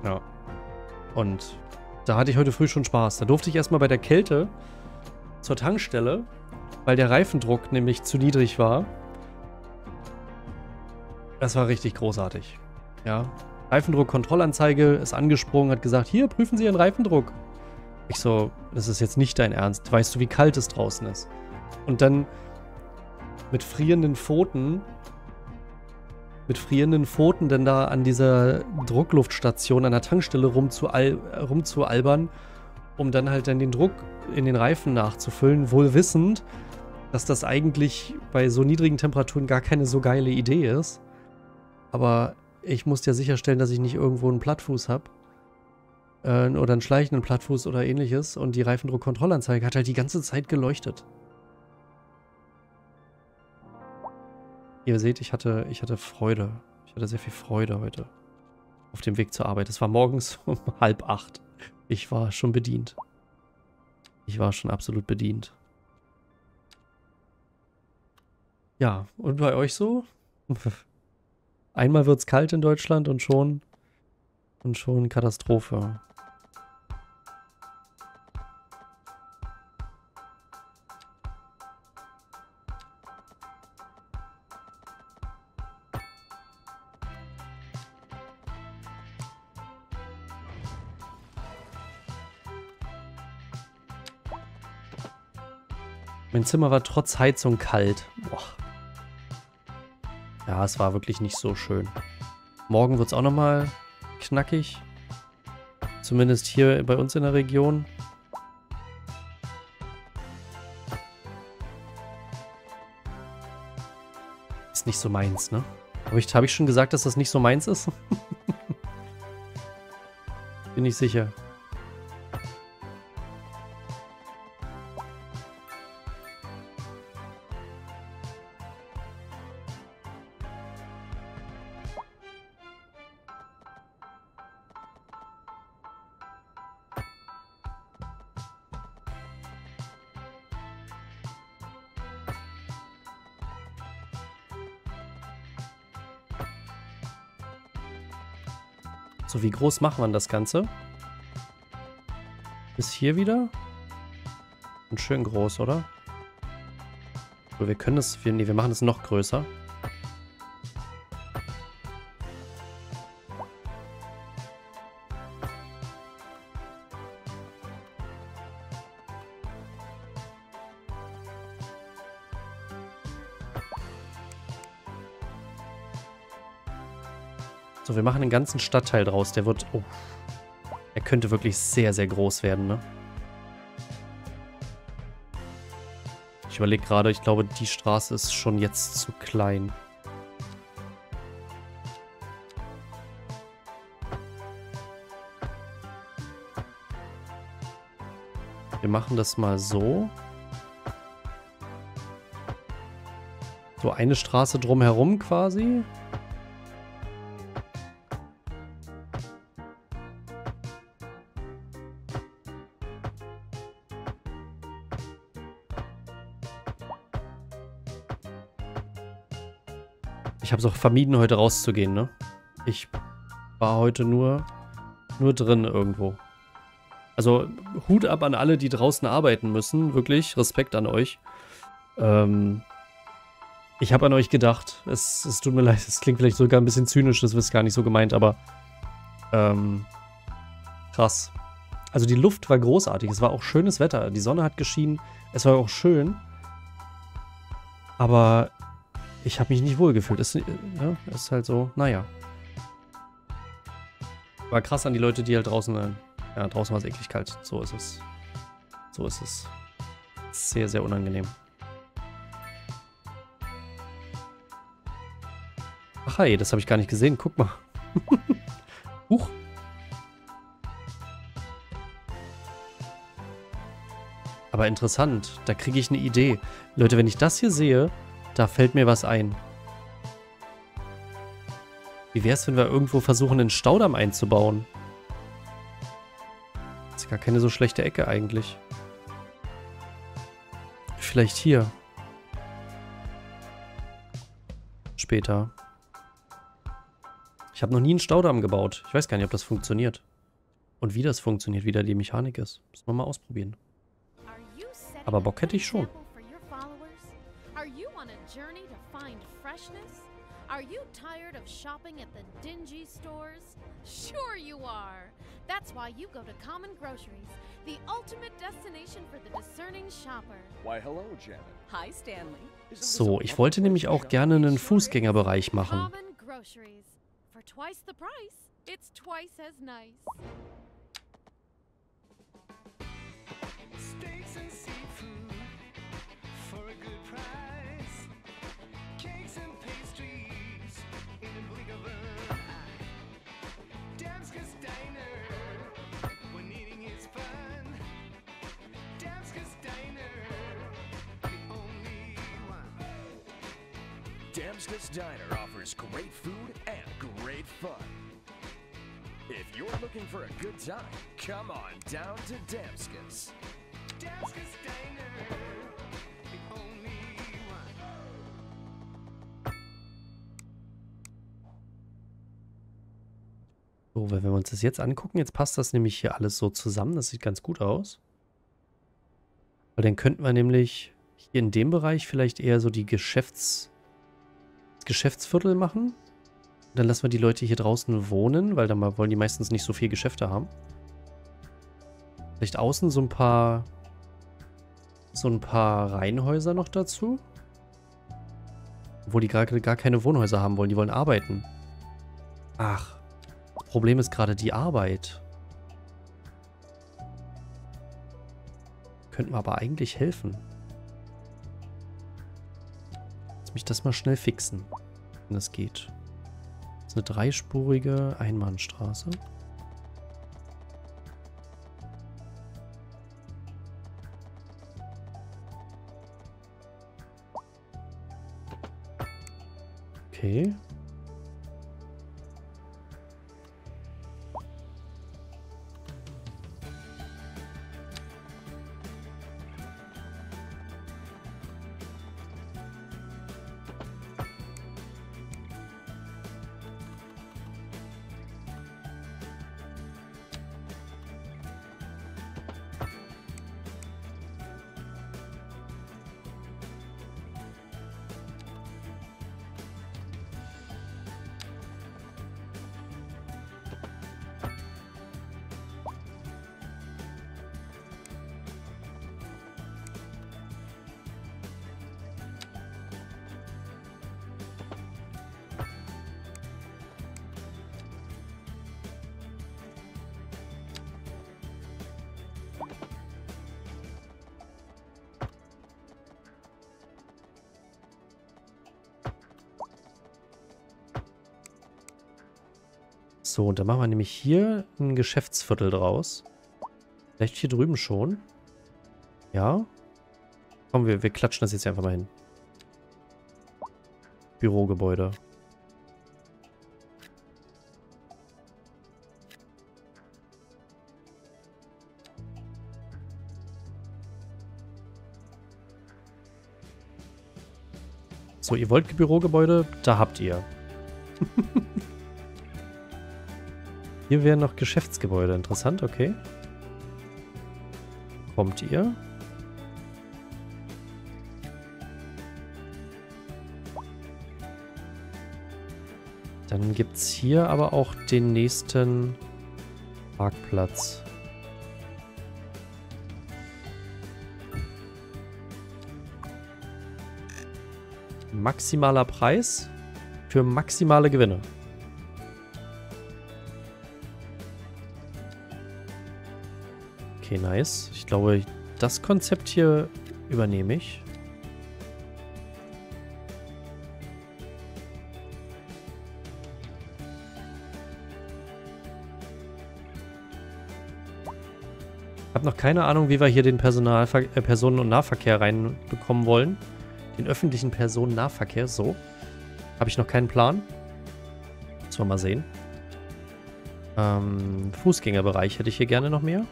Ja. Und da hatte ich heute früh schon Spaß. Da durfte ich erstmal bei der Kälte zur Tankstelle, weil der Reifendruck nämlich zu niedrig war. Das war richtig großartig. Ja. Reifendruck-Kontrollanzeige ist angesprungen, hat gesagt, hier, prüfen Sie Ihren Reifendruck. Ich so, das ist jetzt nicht dein Ernst. Weißt du, wie kalt es draußen ist? Und dann mit frierenden Pfoten mit frierenden Pfoten denn da an dieser Druckluftstation an der Tankstelle rumzual rumzualbern, um dann halt dann den Druck in den Reifen nachzufüllen, wohl wissend, dass das eigentlich bei so niedrigen Temperaturen gar keine so geile Idee ist. Aber ich muss ja sicherstellen, dass ich nicht irgendwo einen Plattfuß habe. Äh, oder einen schleichenden Plattfuß oder ähnliches. Und die Reifendruckkontrollanzeige hat halt die ganze Zeit geleuchtet. Ihr seht, ich hatte, ich hatte Freude. Ich hatte sehr viel Freude heute auf dem Weg zur Arbeit. Es war morgens <laughs> um halb acht. Ich war schon bedient. Ich war schon absolut bedient. Ja, und bei euch so? <laughs> Einmal wird es kalt in Deutschland und schon und schon Katastrophe. Mein Zimmer war trotz Heizung kalt. Boah. Ja, es war wirklich nicht so schön. Morgen wird es auch nochmal knackig. Zumindest hier bei uns in der Region. Ist nicht so meins, ne? Habe ich, hab ich schon gesagt, dass das nicht so meins ist? <laughs> Bin ich sicher. Groß machen wir das Ganze? Bis hier wieder? Und schön groß, oder? wir können es... Nee, wir machen es noch größer. Einen ganzen Stadtteil draus. Der wird... Oh. Er könnte wirklich sehr, sehr groß werden, ne? Ich überlege gerade, ich glaube, die Straße ist schon jetzt zu klein. Wir machen das mal so. So eine Straße drumherum quasi. Ich habe es auch vermieden, heute rauszugehen, ne? Ich war heute nur, nur drin irgendwo. Also Hut ab an alle, die draußen arbeiten müssen. Wirklich, Respekt an euch. Ähm, ich habe an euch gedacht. Es, es tut mir leid, es klingt vielleicht sogar ein bisschen zynisch, das ist gar nicht so gemeint, aber ähm, krass. Also die Luft war großartig. Es war auch schönes Wetter. Die Sonne hat geschienen. Es war auch schön. Aber ich habe mich nicht wohlgefühlt. Ist, ne, ist halt so, naja. War krass an die Leute, die halt draußen, äh, ja, draußen war es eklig kalt. So ist es. So ist es. Sehr, sehr unangenehm. Ach hey, das habe ich gar nicht gesehen. Guck mal. <laughs> Huch. Aber interessant. Da kriege ich eine Idee. Leute, wenn ich das hier sehe, da fällt mir was ein. Wie wäre es, wenn wir irgendwo versuchen, einen Staudamm einzubauen? Das ist gar keine so schlechte Ecke eigentlich. Vielleicht hier. Später. Ich habe noch nie einen Staudamm gebaut. Ich weiß gar nicht, ob das funktioniert. Und wie das funktioniert, wie da die Mechanik ist. Müssen wir mal ausprobieren. Aber Bock hätte ich schon. Are you tired of shopping at the dingy stores? Sure you are. That's why you go to Common Groceries, the ultimate destination for the discerning shopper. Why hello, Janet. Hi, Stanley. So, ich wollte nämlich auch gerne einen Fußgängerbereich machen. Common Groceries. For twice the price, it's twice as nice. Steaks and seafood Diner offers great food and great fun. If you're looking for a good time, come on down to Damska's. Damska's Diner, the only one. So, wenn wir uns das jetzt angucken, jetzt passt das nämlich hier alles so zusammen. Das sieht ganz gut aus. Weil dann könnten wir nämlich hier in dem Bereich vielleicht eher so die Geschäfts- Geschäftsviertel machen. Dann lassen wir die Leute hier draußen wohnen, weil dann wollen die meistens nicht so viel Geschäfte haben. Vielleicht außen so ein paar so ein paar Reihenhäuser noch dazu. Obwohl die gerade gar keine Wohnhäuser haben wollen. Die wollen arbeiten. Ach. Problem ist gerade die Arbeit. Könnten wir aber eigentlich helfen. Mich das mal schnell fixen. Wenn das geht. Das ist eine dreispurige Einbahnstraße. Okay. So, und dann machen wir nämlich hier ein Geschäftsviertel draus. Vielleicht hier drüben schon. Ja. Komm, wir, wir klatschen das jetzt einfach mal hin. Bürogebäude. So, ihr wollt Bürogebäude? Da habt ihr. <laughs> Hier wären noch Geschäftsgebäude. Interessant, okay. Kommt ihr? Dann gibt es hier aber auch den nächsten Parkplatz. Maximaler Preis für maximale Gewinne. Okay, nice. Ich glaube, das Konzept hier übernehme ich. Habe noch keine Ahnung, wie wir hier den Personalver äh, Personen- und Nahverkehr reinbekommen wollen. Den öffentlichen Personennahverkehr, so. Habe ich noch keinen Plan. Müssen wir mal sehen. Ähm, Fußgängerbereich hätte ich hier gerne noch mehr.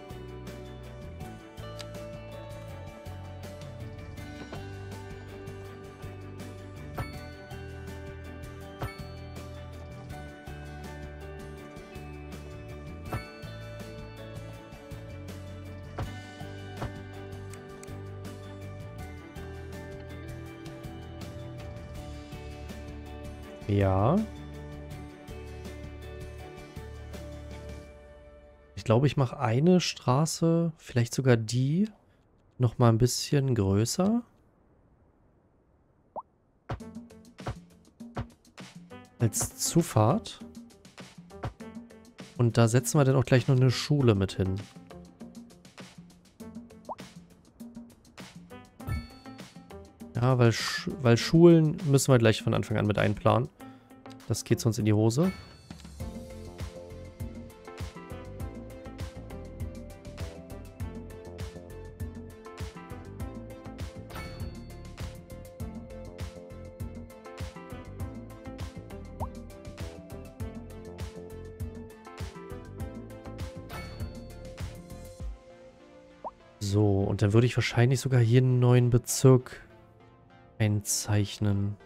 Glaube, ich mache eine Straße, vielleicht sogar die, noch mal ein bisschen größer. Als Zufahrt. Und da setzen wir dann auch gleich noch eine Schule mit hin. Ja, weil, Sch weil Schulen müssen wir gleich von Anfang an mit einplanen. Das geht sonst in die Hose. Dann würde ich wahrscheinlich sogar hier einen neuen Bezirk einzeichnen.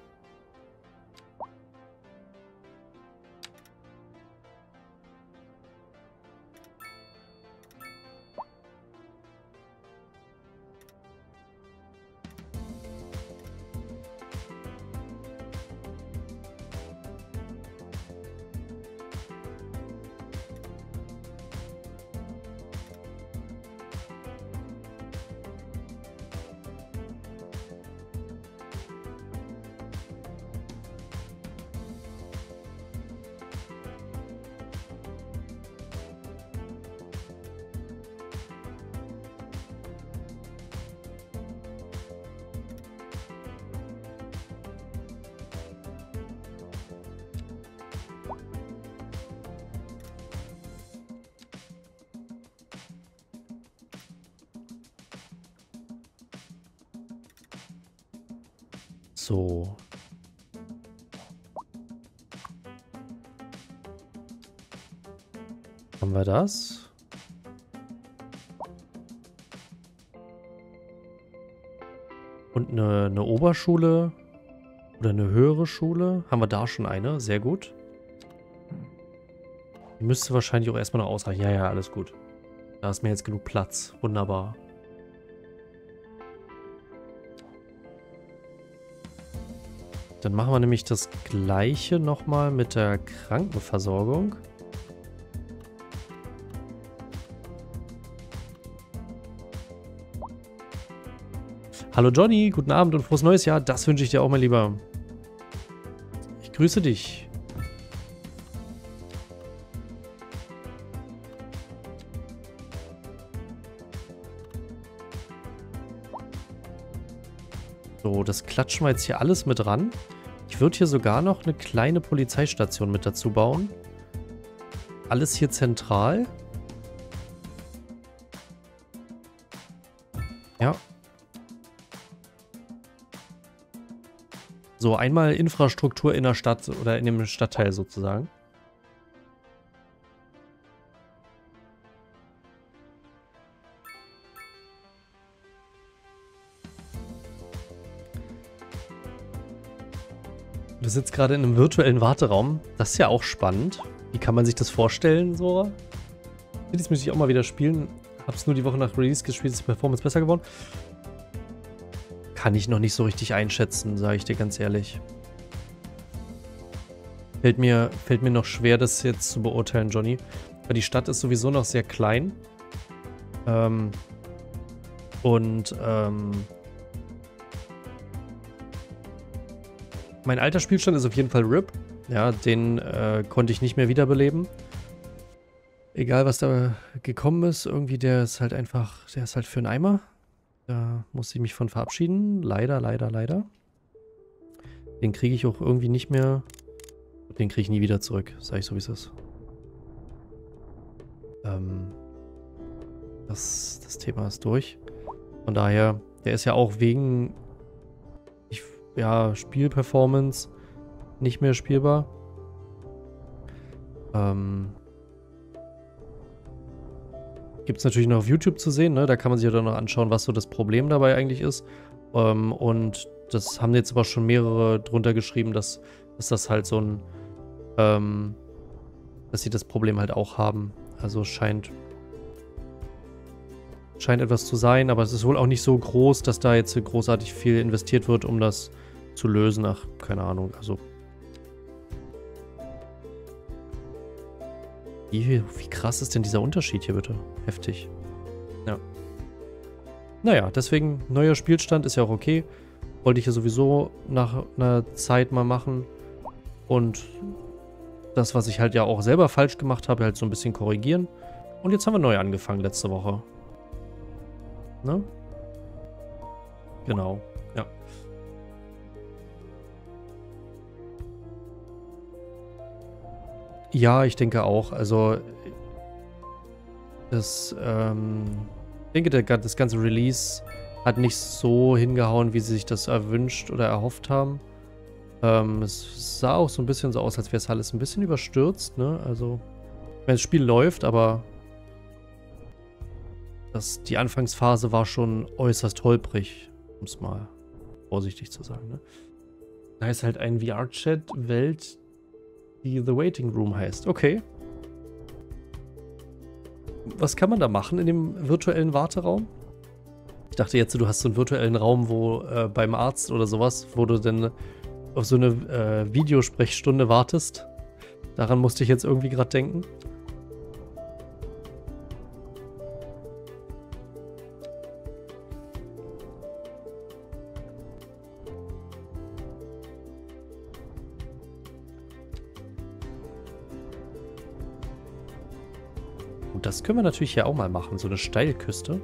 So. Haben wir das? Und eine, eine Oberschule oder eine höhere Schule. Haben wir da schon eine? Sehr gut. Müsste wahrscheinlich auch erstmal noch ausreichen. Ja, ja, alles gut. Da ist mir jetzt genug Platz. Wunderbar. Dann machen wir nämlich das gleiche nochmal mit der Krankenversorgung. Hallo Johnny, guten Abend und frohes neues Jahr. Das wünsche ich dir auch, mein Lieber. Ich grüße dich. Das klatschen wir jetzt hier alles mit ran. Ich würde hier sogar noch eine kleine Polizeistation mit dazu bauen. Alles hier zentral. Ja. So, einmal Infrastruktur in der Stadt oder in dem Stadtteil sozusagen. Du sitzt gerade in einem virtuellen Warteraum. Das ist ja auch spannend. Wie kann man sich das vorstellen, Sora? Das müsste ich auch mal wieder spielen. Hab's nur die Woche nach Release gespielt, ist die Performance besser geworden. Kann ich noch nicht so richtig einschätzen, sage ich dir ganz ehrlich. Fällt mir, fällt mir noch schwer, das jetzt zu beurteilen, Johnny. Weil die Stadt ist sowieso noch sehr klein. Ähm, und ähm, Mein alter Spielstand ist auf jeden Fall RIP. Ja, den äh, konnte ich nicht mehr wiederbeleben. Egal, was da gekommen ist, irgendwie, der ist halt einfach, der ist halt für einen Eimer. Da musste ich mich von verabschieden. Leider, leider, leider. Den kriege ich auch irgendwie nicht mehr. Den kriege ich nie wieder zurück, sage ich so, wie es ist. Ähm, das, das Thema ist durch. Von daher, der ist ja auch wegen ja, Spielperformance nicht mehr spielbar. Ähm, Gibt es natürlich noch auf YouTube zu sehen, ne? Da kann man sich ja dann noch anschauen, was so das Problem dabei eigentlich ist. Ähm, und das haben jetzt aber schon mehrere drunter geschrieben, dass, dass das halt so ein, ähm, dass sie das Problem halt auch haben. Also scheint, scheint etwas zu sein, aber es ist wohl auch nicht so groß, dass da jetzt großartig viel investiert wird, um das zu lösen. Ach, keine Ahnung. Also. Wie, wie krass ist denn dieser Unterschied hier bitte? Heftig. Ja. Naja, deswegen neuer Spielstand ist ja auch okay. Wollte ich ja sowieso nach einer Zeit mal machen. Und das, was ich halt ja auch selber falsch gemacht habe, halt so ein bisschen korrigieren. Und jetzt haben wir neu angefangen letzte Woche. Ne? Genau. Ja, ich denke auch. Also, das, ähm, ich denke, der, das ganze Release hat nicht so hingehauen, wie sie sich das erwünscht oder erhofft haben. Ähm, es sah auch so ein bisschen so aus, als wäre es alles ein bisschen überstürzt, ne? Also, wenn das Spiel läuft, aber das, die Anfangsphase war schon äußerst holprig, um es mal vorsichtig zu sagen, ne? Da ist halt ein VR-Chat-Welt, die The Waiting Room heißt. Okay. Was kann man da machen in dem virtuellen Warteraum? Ich dachte jetzt, du hast so einen virtuellen Raum, wo äh, beim Arzt oder sowas, wo du dann auf so eine äh, Videosprechstunde wartest. Daran musste ich jetzt irgendwie gerade denken. Das können wir natürlich hier auch mal machen, so eine Steilküste.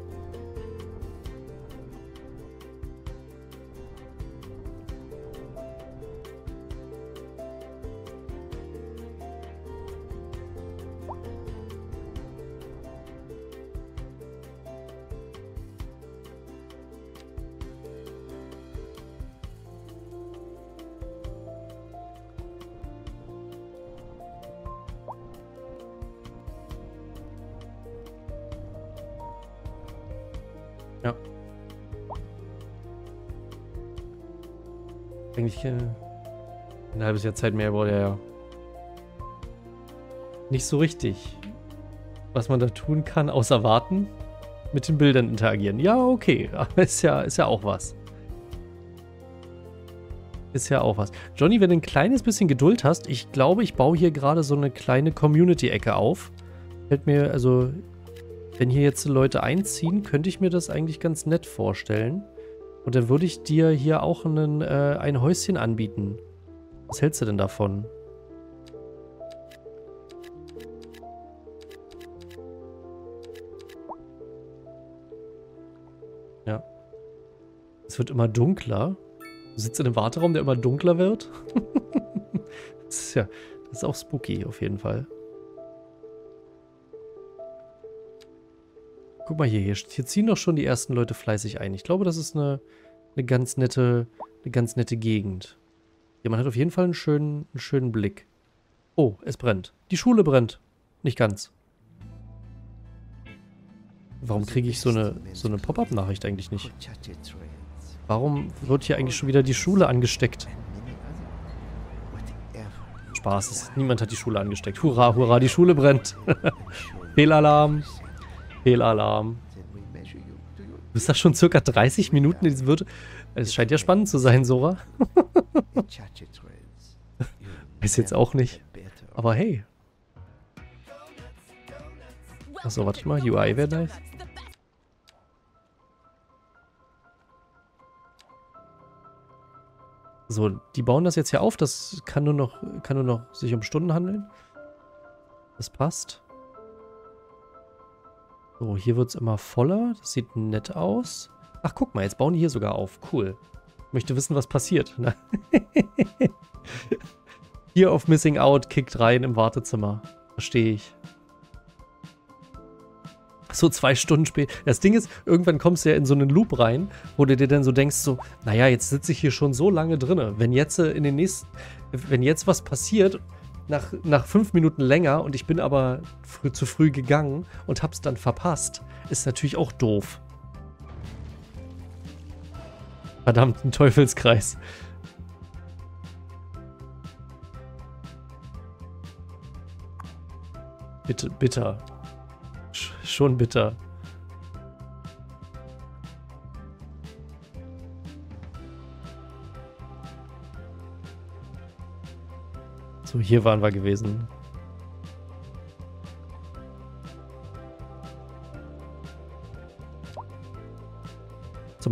Halbes Zeit mehr er ja. Nicht so richtig. Was man da tun kann, außer warten, mit den Bildern interagieren. Ja, okay. Aber ist ja, ist ja auch was. Ist ja auch was. Johnny, wenn du ein kleines bisschen Geduld hast, ich glaube, ich baue hier gerade so eine kleine Community-Ecke auf. Fällt mir, also, wenn hier jetzt Leute einziehen, könnte ich mir das eigentlich ganz nett vorstellen. Und dann würde ich dir hier auch einen, äh, ein Häuschen anbieten. Was hältst du denn davon? Ja. Es wird immer dunkler. Du sitzt in einem Warteraum, der immer dunkler wird. <laughs> das ist ja, das ist auch spooky auf jeden Fall. Guck mal hier, hier, hier ziehen doch schon die ersten Leute fleißig ein. Ich glaube, das ist eine, eine ganz nette, eine ganz nette Gegend. Ja, man hat auf jeden Fall einen schönen, einen schönen Blick. Oh, es brennt. Die Schule brennt. Nicht ganz. Warum kriege ich so eine, so eine Pop-Up-Nachricht eigentlich nicht? Warum wird hier eigentlich schon wieder die Schule angesteckt? Spaß, niemand hat die Schule angesteckt. Hurra, hurra, die Schule brennt. <laughs> Fehlalarm. Fehlalarm. Du bist da schon circa 30 Minuten in diesem Virtu Es scheint ja spannend zu sein, Sora. <laughs> Weiß jetzt auch nicht. Aber hey. Achso, warte mal. UI wäre nice. So, die bauen das jetzt hier auf. Das kann nur noch, kann nur noch sich um Stunden handeln. Das passt. So, hier wird es immer voller. Das sieht nett aus. Ach, guck mal, jetzt bauen die hier sogar auf. Cool. Möchte wissen, was passiert. <laughs> hier auf Missing Out kickt rein im Wartezimmer. Verstehe ich. So zwei Stunden später. Das Ding ist, irgendwann kommst du ja in so einen Loop rein, wo du dir dann so denkst, so, naja, jetzt sitze ich hier schon so lange drin. Wenn jetzt äh, in den nächsten, wenn jetzt was passiert nach, nach fünf Minuten länger und ich bin aber früh, zu früh gegangen und hab's dann verpasst, ist natürlich auch doof. Verdammt, ein Teufelskreis. Bitte, bitter. Sch schon bitter. So, hier waren wir gewesen.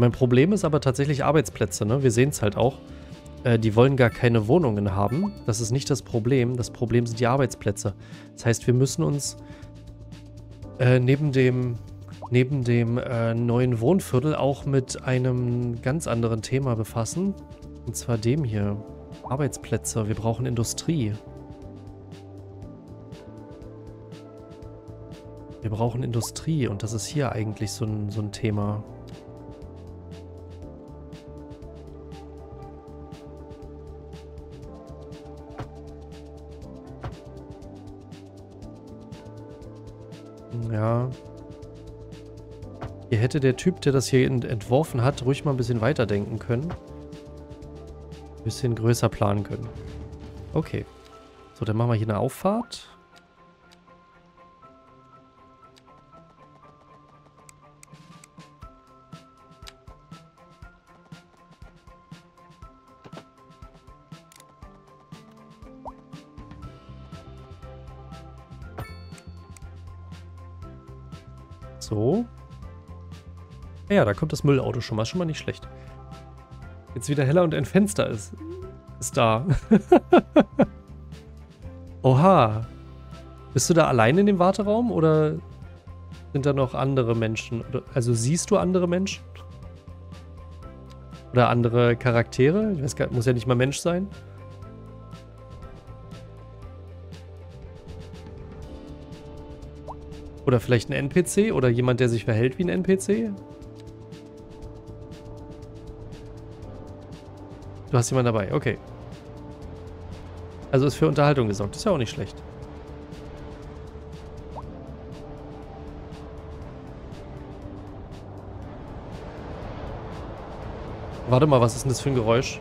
Mein Problem ist aber tatsächlich Arbeitsplätze, ne? Wir sehen es halt auch. Äh, die wollen gar keine Wohnungen haben. Das ist nicht das Problem. Das Problem sind die Arbeitsplätze. Das heißt, wir müssen uns äh, neben dem, neben dem äh, neuen Wohnviertel auch mit einem ganz anderen Thema befassen. Und zwar dem hier. Arbeitsplätze, wir brauchen Industrie. Wir brauchen Industrie und das ist hier eigentlich so ein, so ein Thema. Ja. Hier hätte der Typ, der das hier entworfen hat, ruhig mal ein bisschen weiterdenken können bisschen größer planen können. Okay. So, dann machen wir hier eine Auffahrt. Ja, da kommt das Müllauto schon mal. Schon mal nicht schlecht. Jetzt wieder heller und ein Fenster ist, ist da. <laughs> Oha. Bist du da allein in dem Warteraum oder sind da noch andere Menschen? Also siehst du andere Menschen? Oder andere Charaktere? Ich weiß gar, muss ja nicht mal Mensch sein. Oder vielleicht ein NPC oder jemand, der sich verhält wie ein NPC? Du hast jemanden dabei, okay. Also ist für Unterhaltung gesorgt. Ist ja auch nicht schlecht. Warte mal, was ist denn das für ein Geräusch?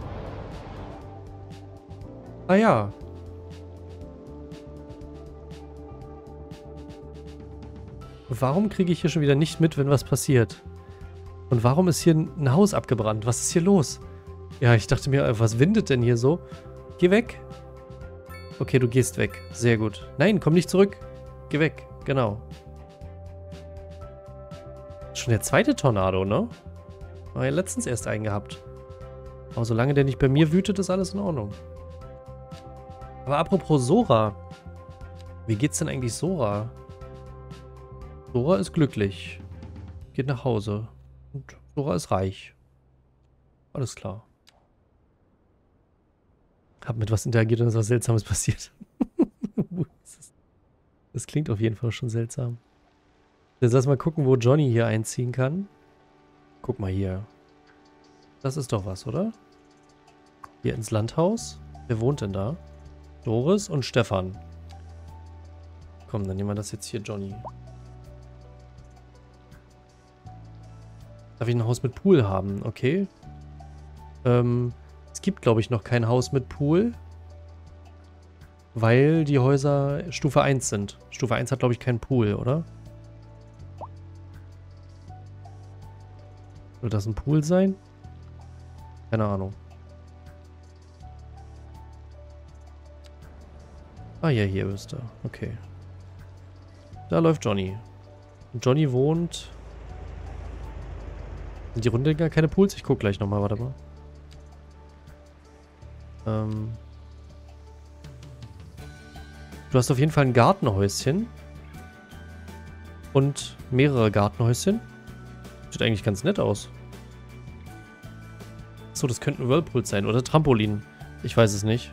Ah ja. Warum kriege ich hier schon wieder nicht mit, wenn was passiert? Und warum ist hier ein Haus abgebrannt? Was ist hier los? Ja, ich dachte mir, was windet denn hier so? Geh weg. Okay, du gehst weg. Sehr gut. Nein, komm nicht zurück. Geh weg. Genau. Schon der zweite Tornado, ne? War ja letztens erst einen gehabt. Aber solange der nicht bei mir wütet, ist alles in Ordnung. Aber apropos Sora. Wie geht's denn eigentlich Sora? Sora ist glücklich. Geht nach Hause. Und Sora ist reich. Alles klar. Hab mit was interagiert und ist was Seltsames passiert. <laughs> das klingt auf jeden Fall schon seltsam. Jetzt lass mal gucken, wo Johnny hier einziehen kann. Guck mal hier. Das ist doch was, oder? Hier ins Landhaus. Wer wohnt denn da? Doris und Stefan. Komm, dann nehmen wir das jetzt hier, Johnny. Darf ich ein Haus mit Pool haben? Okay. Ähm, es gibt, glaube ich, noch kein Haus mit Pool. Weil die Häuser Stufe 1 sind. Stufe 1 hat, glaube ich, keinen Pool, oder? Soll das ein Pool sein? Keine Ahnung. Ah ja, hier bist du. Okay. Da läuft Johnny. Johnny wohnt... Sind die Runde gar keine Pools? Ich guck gleich nochmal, warte mal. Ähm... Du hast auf jeden Fall ein Gartenhäuschen. Und mehrere Gartenhäuschen. Sieht eigentlich ganz nett aus. So, das könnten Whirlpools sein. Oder Trampolin. Ich weiß es nicht.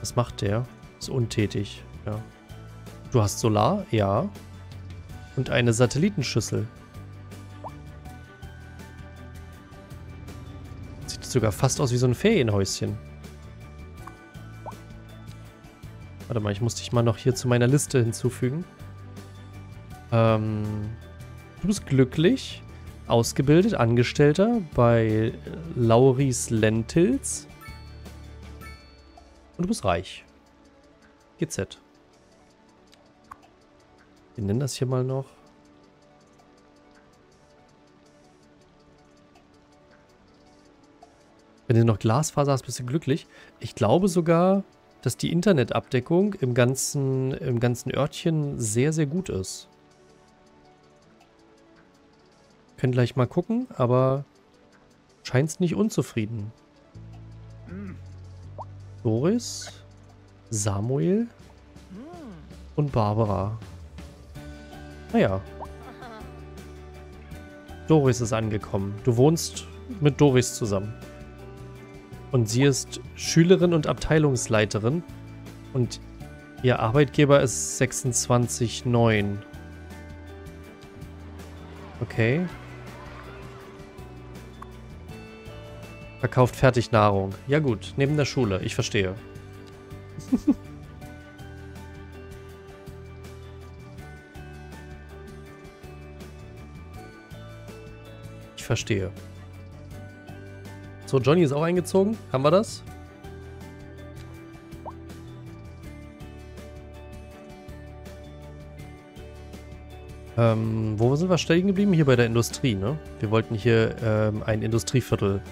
Was macht der? Ist untätig. Ja. Du hast Solar? Ja. Und eine Satellitenschüssel. Sogar fast aus wie so ein Ferienhäuschen. Warte mal, ich muss dich mal noch hier zu meiner Liste hinzufügen. Ähm, du bist glücklich, ausgebildet, Angestellter bei Lauris Lentils. Und du bist reich. GZ. Wir nennen das hier mal noch. Wenn du noch Glasfaser hast, bist du glücklich. Ich glaube sogar, dass die Internetabdeckung im ganzen, im ganzen Örtchen sehr, sehr gut ist. Können gleich mal gucken, aber scheinst nicht unzufrieden. Doris, Samuel und Barbara. Naja. Doris ist angekommen. Du wohnst mit Doris zusammen. Und sie ist Schülerin und Abteilungsleiterin. Und ihr Arbeitgeber ist 26,9. Okay. Verkauft Fertignahrung. Ja gut, neben der Schule. Ich verstehe. <laughs> ich verstehe. So, Johnny ist auch eingezogen. Haben wir das? Ähm, wo sind wir stehen geblieben? Hier bei der Industrie, ne? Wir wollten hier ähm, ein Industrieviertel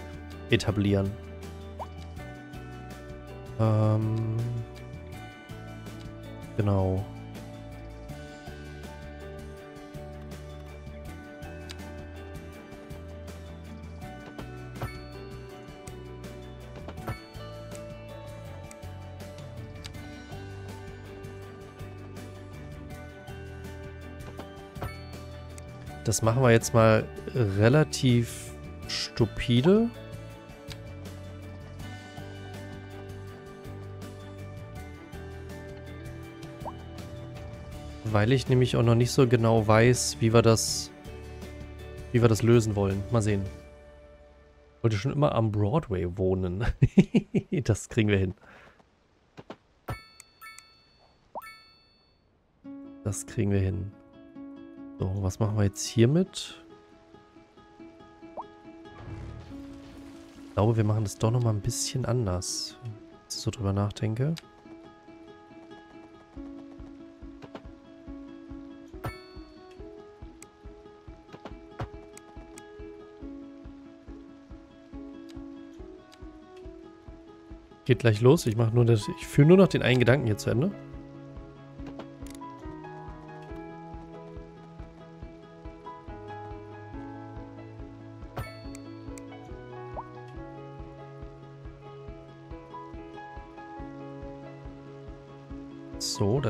etablieren. Ähm, genau. Das machen wir jetzt mal relativ stupide. Weil ich nämlich auch noch nicht so genau weiß, wie wir das, wie wir das lösen wollen. Mal sehen. Ich wollte schon immer am Broadway wohnen. <laughs> das kriegen wir hin. Das kriegen wir hin. So, was machen wir jetzt hiermit? Ich glaube, wir machen das doch nochmal ein bisschen anders. Wenn ich so drüber nachdenke. Geht gleich los. Ich mache nur das. Ich führe nur noch den einen Gedanken hier zu Ende.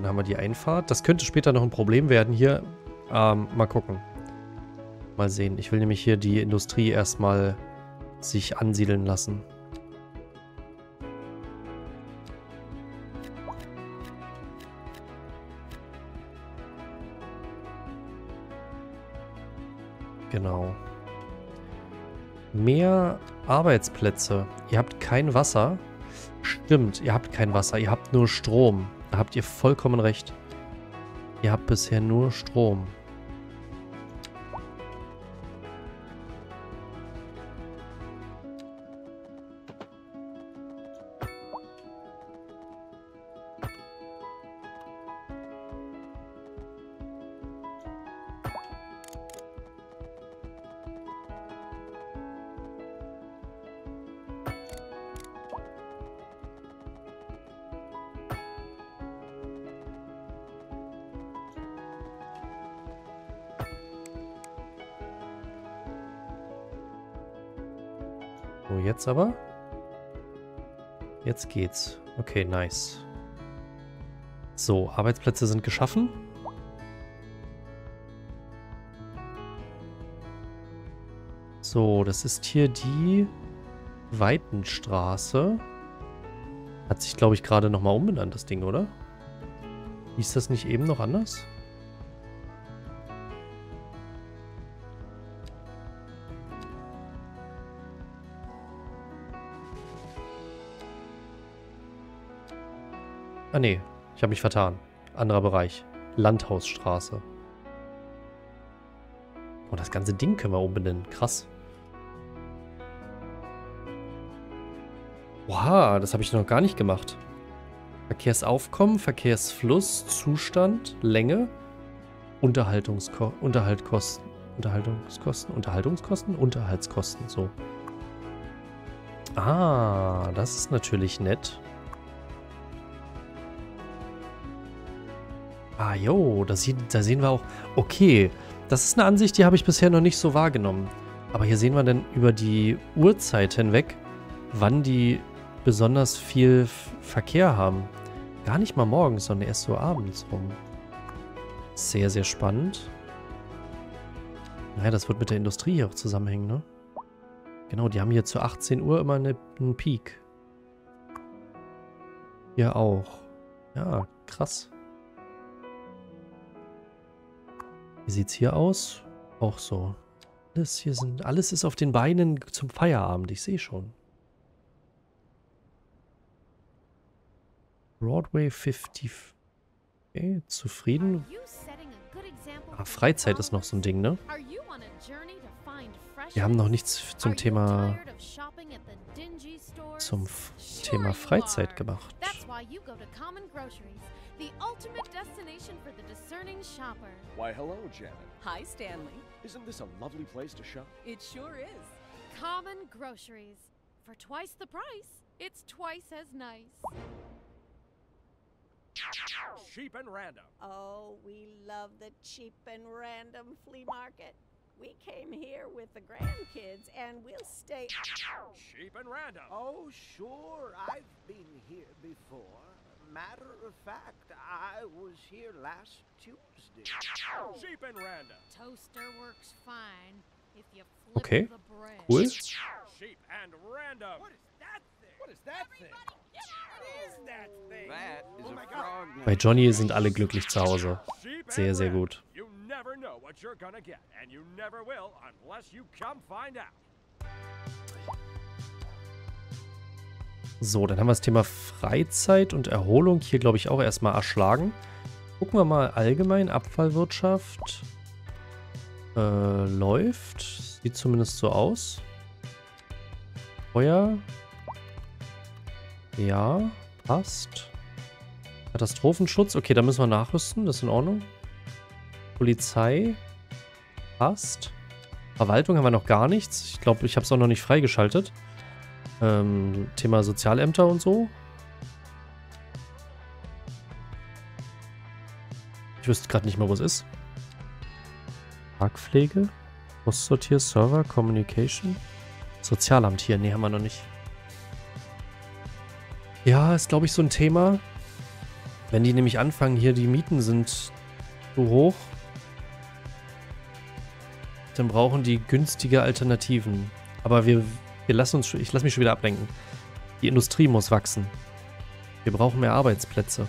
Dann haben wir die Einfahrt. Das könnte später noch ein Problem werden hier. Ähm, mal gucken. Mal sehen. Ich will nämlich hier die Industrie erstmal sich ansiedeln lassen. Genau. Mehr Arbeitsplätze. Ihr habt kein Wasser. Stimmt, ihr habt kein Wasser, ihr habt nur Strom. Da habt ihr vollkommen recht. Ihr habt bisher nur Strom. Aber. Jetzt geht's. Okay, nice. So, Arbeitsplätze sind geschaffen. So, das ist hier die Weitenstraße. Hat sich, glaube ich, gerade nochmal umbenannt, das Ding, oder? Hieß das nicht eben noch anders? Ich habe mich vertan. Anderer Bereich. Landhausstraße. Oh, das ganze Ding können wir umbenennen. Krass. Wow, das habe ich noch gar nicht gemacht. Verkehrsaufkommen, Verkehrsfluss, Zustand, Länge, Unterhaltungsko Unterhaltkosten, Unterhaltungskosten, Unterhaltungskosten, Unterhaltskosten, so. Ah, das ist natürlich nett. Ah, jo, da, sieht, da sehen wir auch... Okay, das ist eine Ansicht, die habe ich bisher noch nicht so wahrgenommen. Aber hier sehen wir dann über die Uhrzeit hinweg, wann die besonders viel Verkehr haben. Gar nicht mal morgens, sondern erst so abends rum. Sehr, sehr spannend. Naja, das wird mit der Industrie hier auch zusammenhängen, ne? Genau, die haben hier zu 18 Uhr immer eine, einen Peak. Hier auch. Ja, krass. Wie sieht's hier aus? Auch so. Alles hier sind, alles ist auf den Beinen zum Feierabend, ich sehe schon. Broadway 50. Okay, zufrieden. Ah, Freizeit ist noch so ein Ding, ne? Wir haben noch nichts zum Thema zum Thema Freizeit gemacht. The ultimate destination for the discerning shopper. Why, hello, Janet. Hi, Stanley. Isn't this a lovely place to shop? It sure is. Common groceries. For twice the price, it's twice as nice. Cheap and random. Oh, we love the cheap and random flea market. We came here with the grandkids and we'll stay. Cheap and random. Oh, sure. I've been here before. Matter of fact, I was here last Tuesday. Cheap and random. Toaster works fine if you flip Okay, the bread. Cool. Cheap and random. What is that thing? What is that thing? What is that thing? That is Oh. Bei Johnny sind alle glücklich zu Hause. Sehr, and sehr gut. So, dann haben wir das Thema Freizeit und Erholung hier, glaube ich, auch erstmal erschlagen. Gucken wir mal allgemein, Abfallwirtschaft. Äh, läuft. Sieht zumindest so aus. Feuer. Ja, passt. Katastrophenschutz. Okay, da müssen wir nachrüsten. Das ist in Ordnung. Polizei. Passt. Verwaltung haben wir noch gar nichts. Ich glaube, ich habe es auch noch nicht freigeschaltet. Ähm, Thema Sozialämter und so. Ich wüsste gerade nicht mehr, wo es ist. Parkpflege. Postsortier, Server, Communication. Sozialamt hier. Nee, haben wir noch nicht. Ja, ist glaube ich so ein Thema. Wenn die nämlich anfangen, hier die Mieten sind zu hoch, dann brauchen die günstige Alternativen. Aber wir, wir lassen uns, ich lasse mich schon wieder ablenken. Die Industrie muss wachsen. Wir brauchen mehr Arbeitsplätze.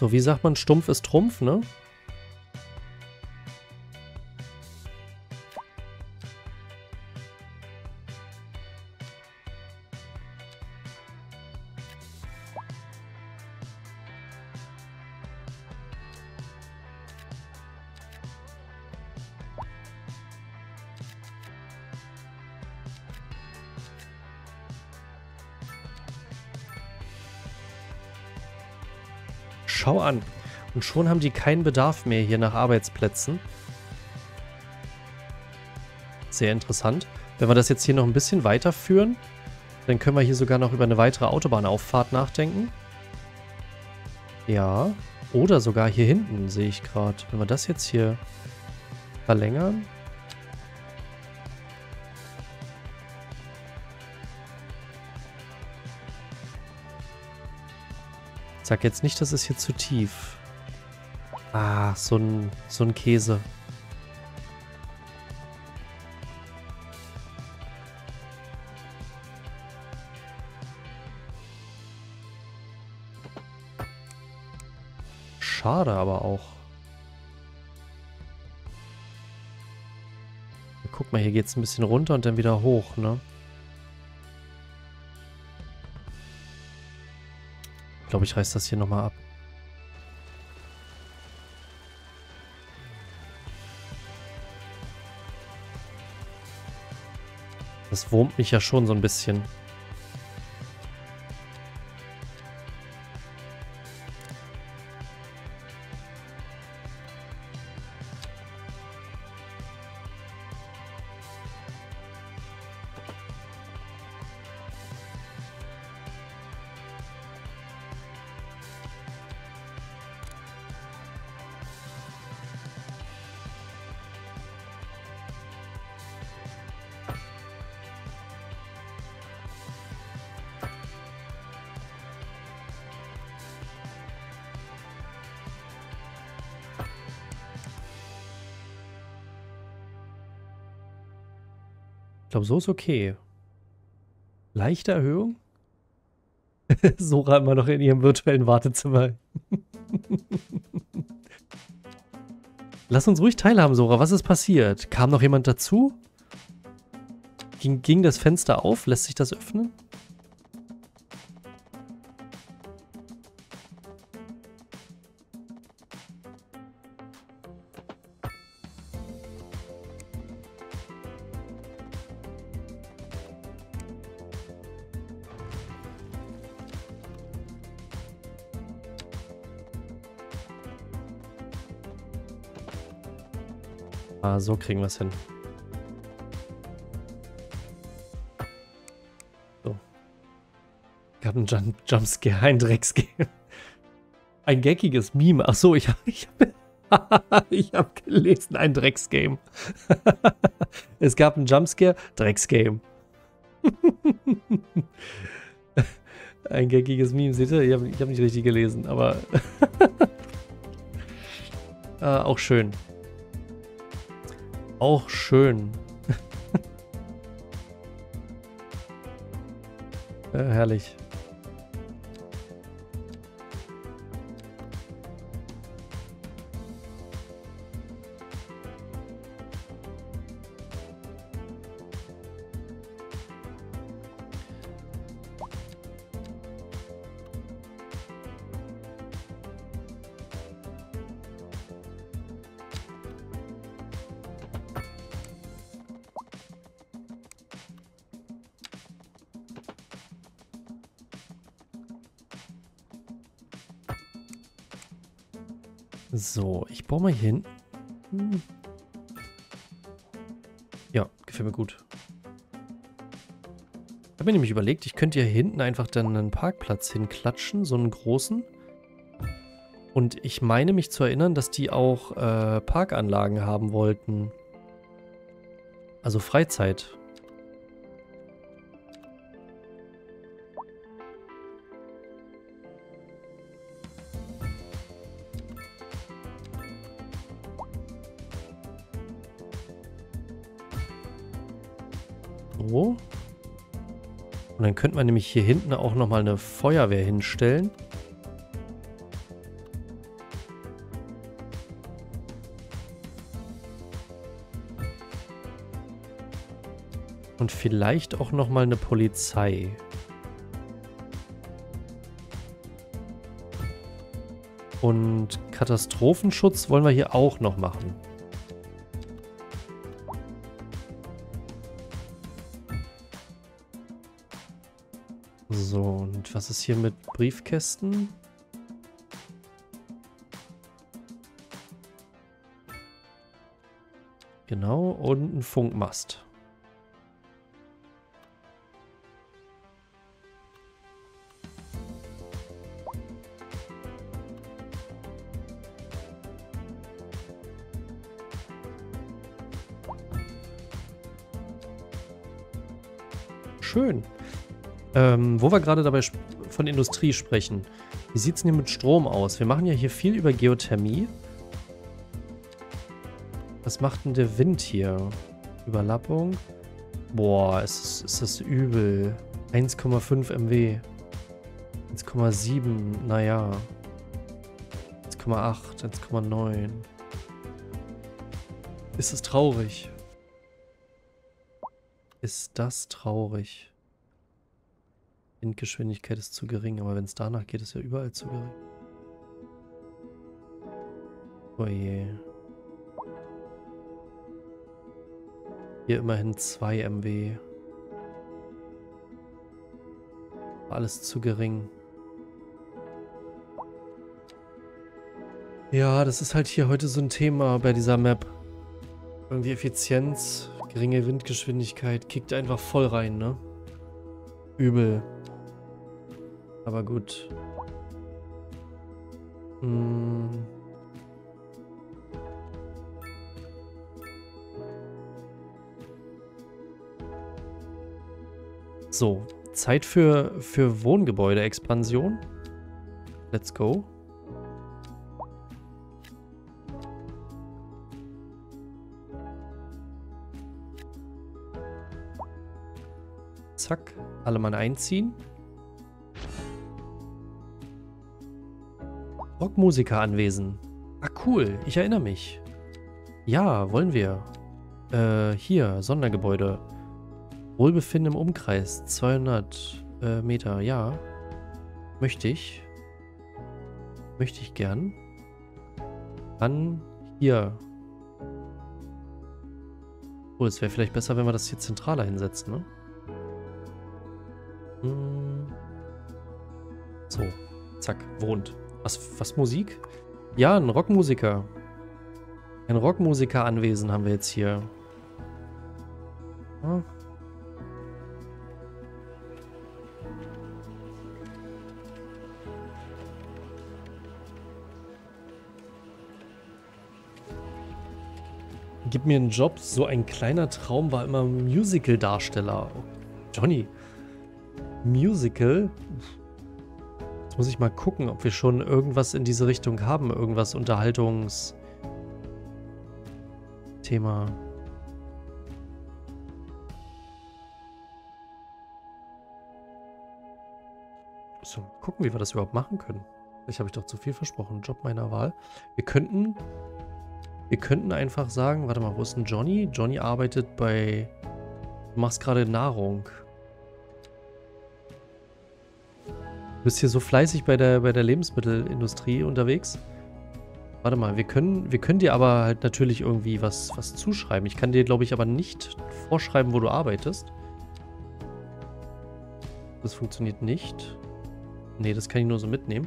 So, wie sagt man, stumpf ist Trumpf, ne? Schon haben die keinen Bedarf mehr hier nach Arbeitsplätzen. Sehr interessant. Wenn wir das jetzt hier noch ein bisschen weiterführen, dann können wir hier sogar noch über eine weitere Autobahnauffahrt nachdenken. Ja. Oder sogar hier hinten, sehe ich gerade. Wenn wir das jetzt hier verlängern. Sag jetzt nicht, das ist hier zu tief. Ah, so ein, so ein Käse. Schade aber auch. Guck mal, hier geht es ein bisschen runter und dann wieder hoch, ne? Ich glaube, ich reiß das hier nochmal ab. Das wurmt mich ja schon so ein bisschen. Glaube, so ist okay. Leichte Erhöhung? <laughs> Sora immer noch in ihrem virtuellen Wartezimmer. <laughs> Lass uns ruhig teilhaben, Sora. Was ist passiert? Kam noch jemand dazu? Ging, ging das Fenster auf? Lässt sich das öffnen? So kriegen wir es hin. So. Gab einen Jump Jumpscare, ein Drecksgame. Ein geckiges Meme. Ach so, ich habe ich hab, <laughs> ich hab gelesen, ein Drecksgame. <laughs> es gab einen Jumpscare, Drecksgame. <laughs> ein geckiges Meme, seht ihr? Ich habe hab nicht richtig gelesen, aber äh, auch schön. Auch schön. <laughs> äh, herrlich. Mal hin. Hm. Ja, gefällt mir gut. Ich habe mir nämlich überlegt, ich könnte hier hinten einfach dann einen Parkplatz hinklatschen, so einen großen. Und ich meine mich zu erinnern, dass die auch äh, Parkanlagen haben wollten. Also Freizeit. Könnte man nämlich hier hinten auch nochmal eine Feuerwehr hinstellen. Und vielleicht auch nochmal eine Polizei. Und Katastrophenschutz wollen wir hier auch noch machen. Was ist hier mit Briefkästen? Genau, und ein Funkmast. Ähm, wo wir gerade dabei von Industrie sprechen. Wie sieht es denn hier mit Strom aus? Wir machen ja hier viel über Geothermie. Was macht denn der Wind hier? Überlappung. Boah, ist, ist, das übel. 1,5 MW. 1,7, naja. 1,8, 1,9. Ist es traurig? Ist das traurig? Windgeschwindigkeit ist zu gering, aber wenn es danach geht, ist ja überall zu gering. Oh je. Hier immerhin 2 MW. Alles zu gering. Ja, das ist halt hier heute so ein Thema bei dieser Map. Irgendwie Effizienz, geringe Windgeschwindigkeit, kickt einfach voll rein, ne? Übel. Aber gut. Hm. So, Zeit für, für Wohngebäude-Expansion. Let's go. Zack, alle mal einziehen. Rockmusiker anwesend. Ah, cool. Ich erinnere mich. Ja, wollen wir. Äh, hier, Sondergebäude. Wohlbefinden im Umkreis. 200 äh, Meter, ja. Möchte ich. Möchte ich gern. Dann hier. Oh, es wäre vielleicht besser, wenn wir das hier zentraler hinsetzen, ne? Hm. So, zack, wohnt. Was, was Musik? Ja, ein Rockmusiker. Ein Rockmusiker anwesend haben wir jetzt hier. Hm. Gib mir einen Job. So ein kleiner Traum war immer Musical-Darsteller. Johnny. Musical? Muss ich mal gucken, ob wir schon irgendwas in diese Richtung haben. Irgendwas Unterhaltungs... Thema. So, gucken, wie wir das überhaupt machen können. Vielleicht habe ich doch zu viel versprochen. Job meiner Wahl. Wir könnten... Wir könnten einfach sagen... Warte mal, wo ist denn Johnny? Johnny arbeitet bei... Du machst gerade Nahrung. Du bist hier so fleißig bei der, bei der Lebensmittelindustrie unterwegs. Warte mal, wir können, wir können dir aber halt natürlich irgendwie was, was zuschreiben. Ich kann dir, glaube ich, aber nicht vorschreiben, wo du arbeitest. Das funktioniert nicht. Nee, das kann ich nur so mitnehmen.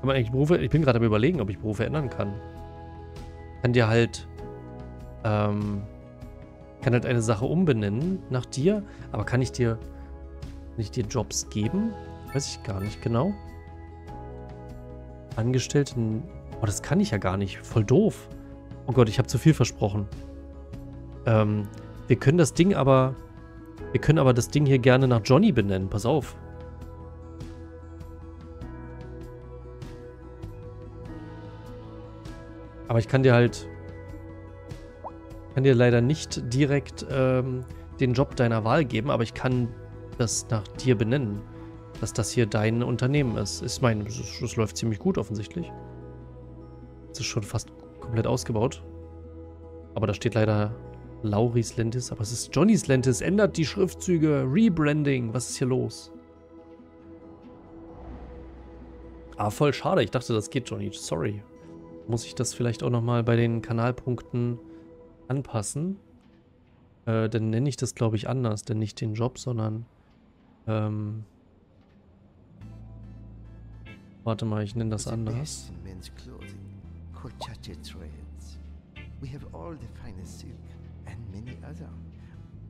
Kann man eigentlich Berufe, ich bin gerade am überlegen, ob ich Berufe ändern kann. Kann dir halt, ähm, kann halt eine Sache umbenennen nach dir, aber kann ich dir, kann ich dir Jobs geben? Weiß ich gar nicht genau. Angestellten Oh, das kann ich ja gar nicht. Voll doof. Oh Gott, ich habe zu viel versprochen. Ähm, wir können das Ding aber... Wir können aber das Ding hier gerne nach Johnny benennen. Pass auf. Aber ich kann dir halt... kann dir leider nicht direkt ähm, den Job deiner Wahl geben, aber ich kann das nach dir benennen. Dass das hier dein Unternehmen ist. Ich meine, das läuft ziemlich gut offensichtlich. Das ist schon fast komplett ausgebaut. Aber da steht leider Lauris Lentis. Aber es ist Johnnys Lentis. Ändert die Schriftzüge. Rebranding. Was ist hier los? Ah, voll schade. Ich dachte, das geht, Johnny. Sorry. Muss ich das vielleicht auch nochmal bei den Kanalpunkten anpassen? Äh, dann nenne ich das, glaube ich, anders. Denn nicht den Job, sondern... Ähm, warte mal, ich nenne das anders. We have all the finest silk and many other.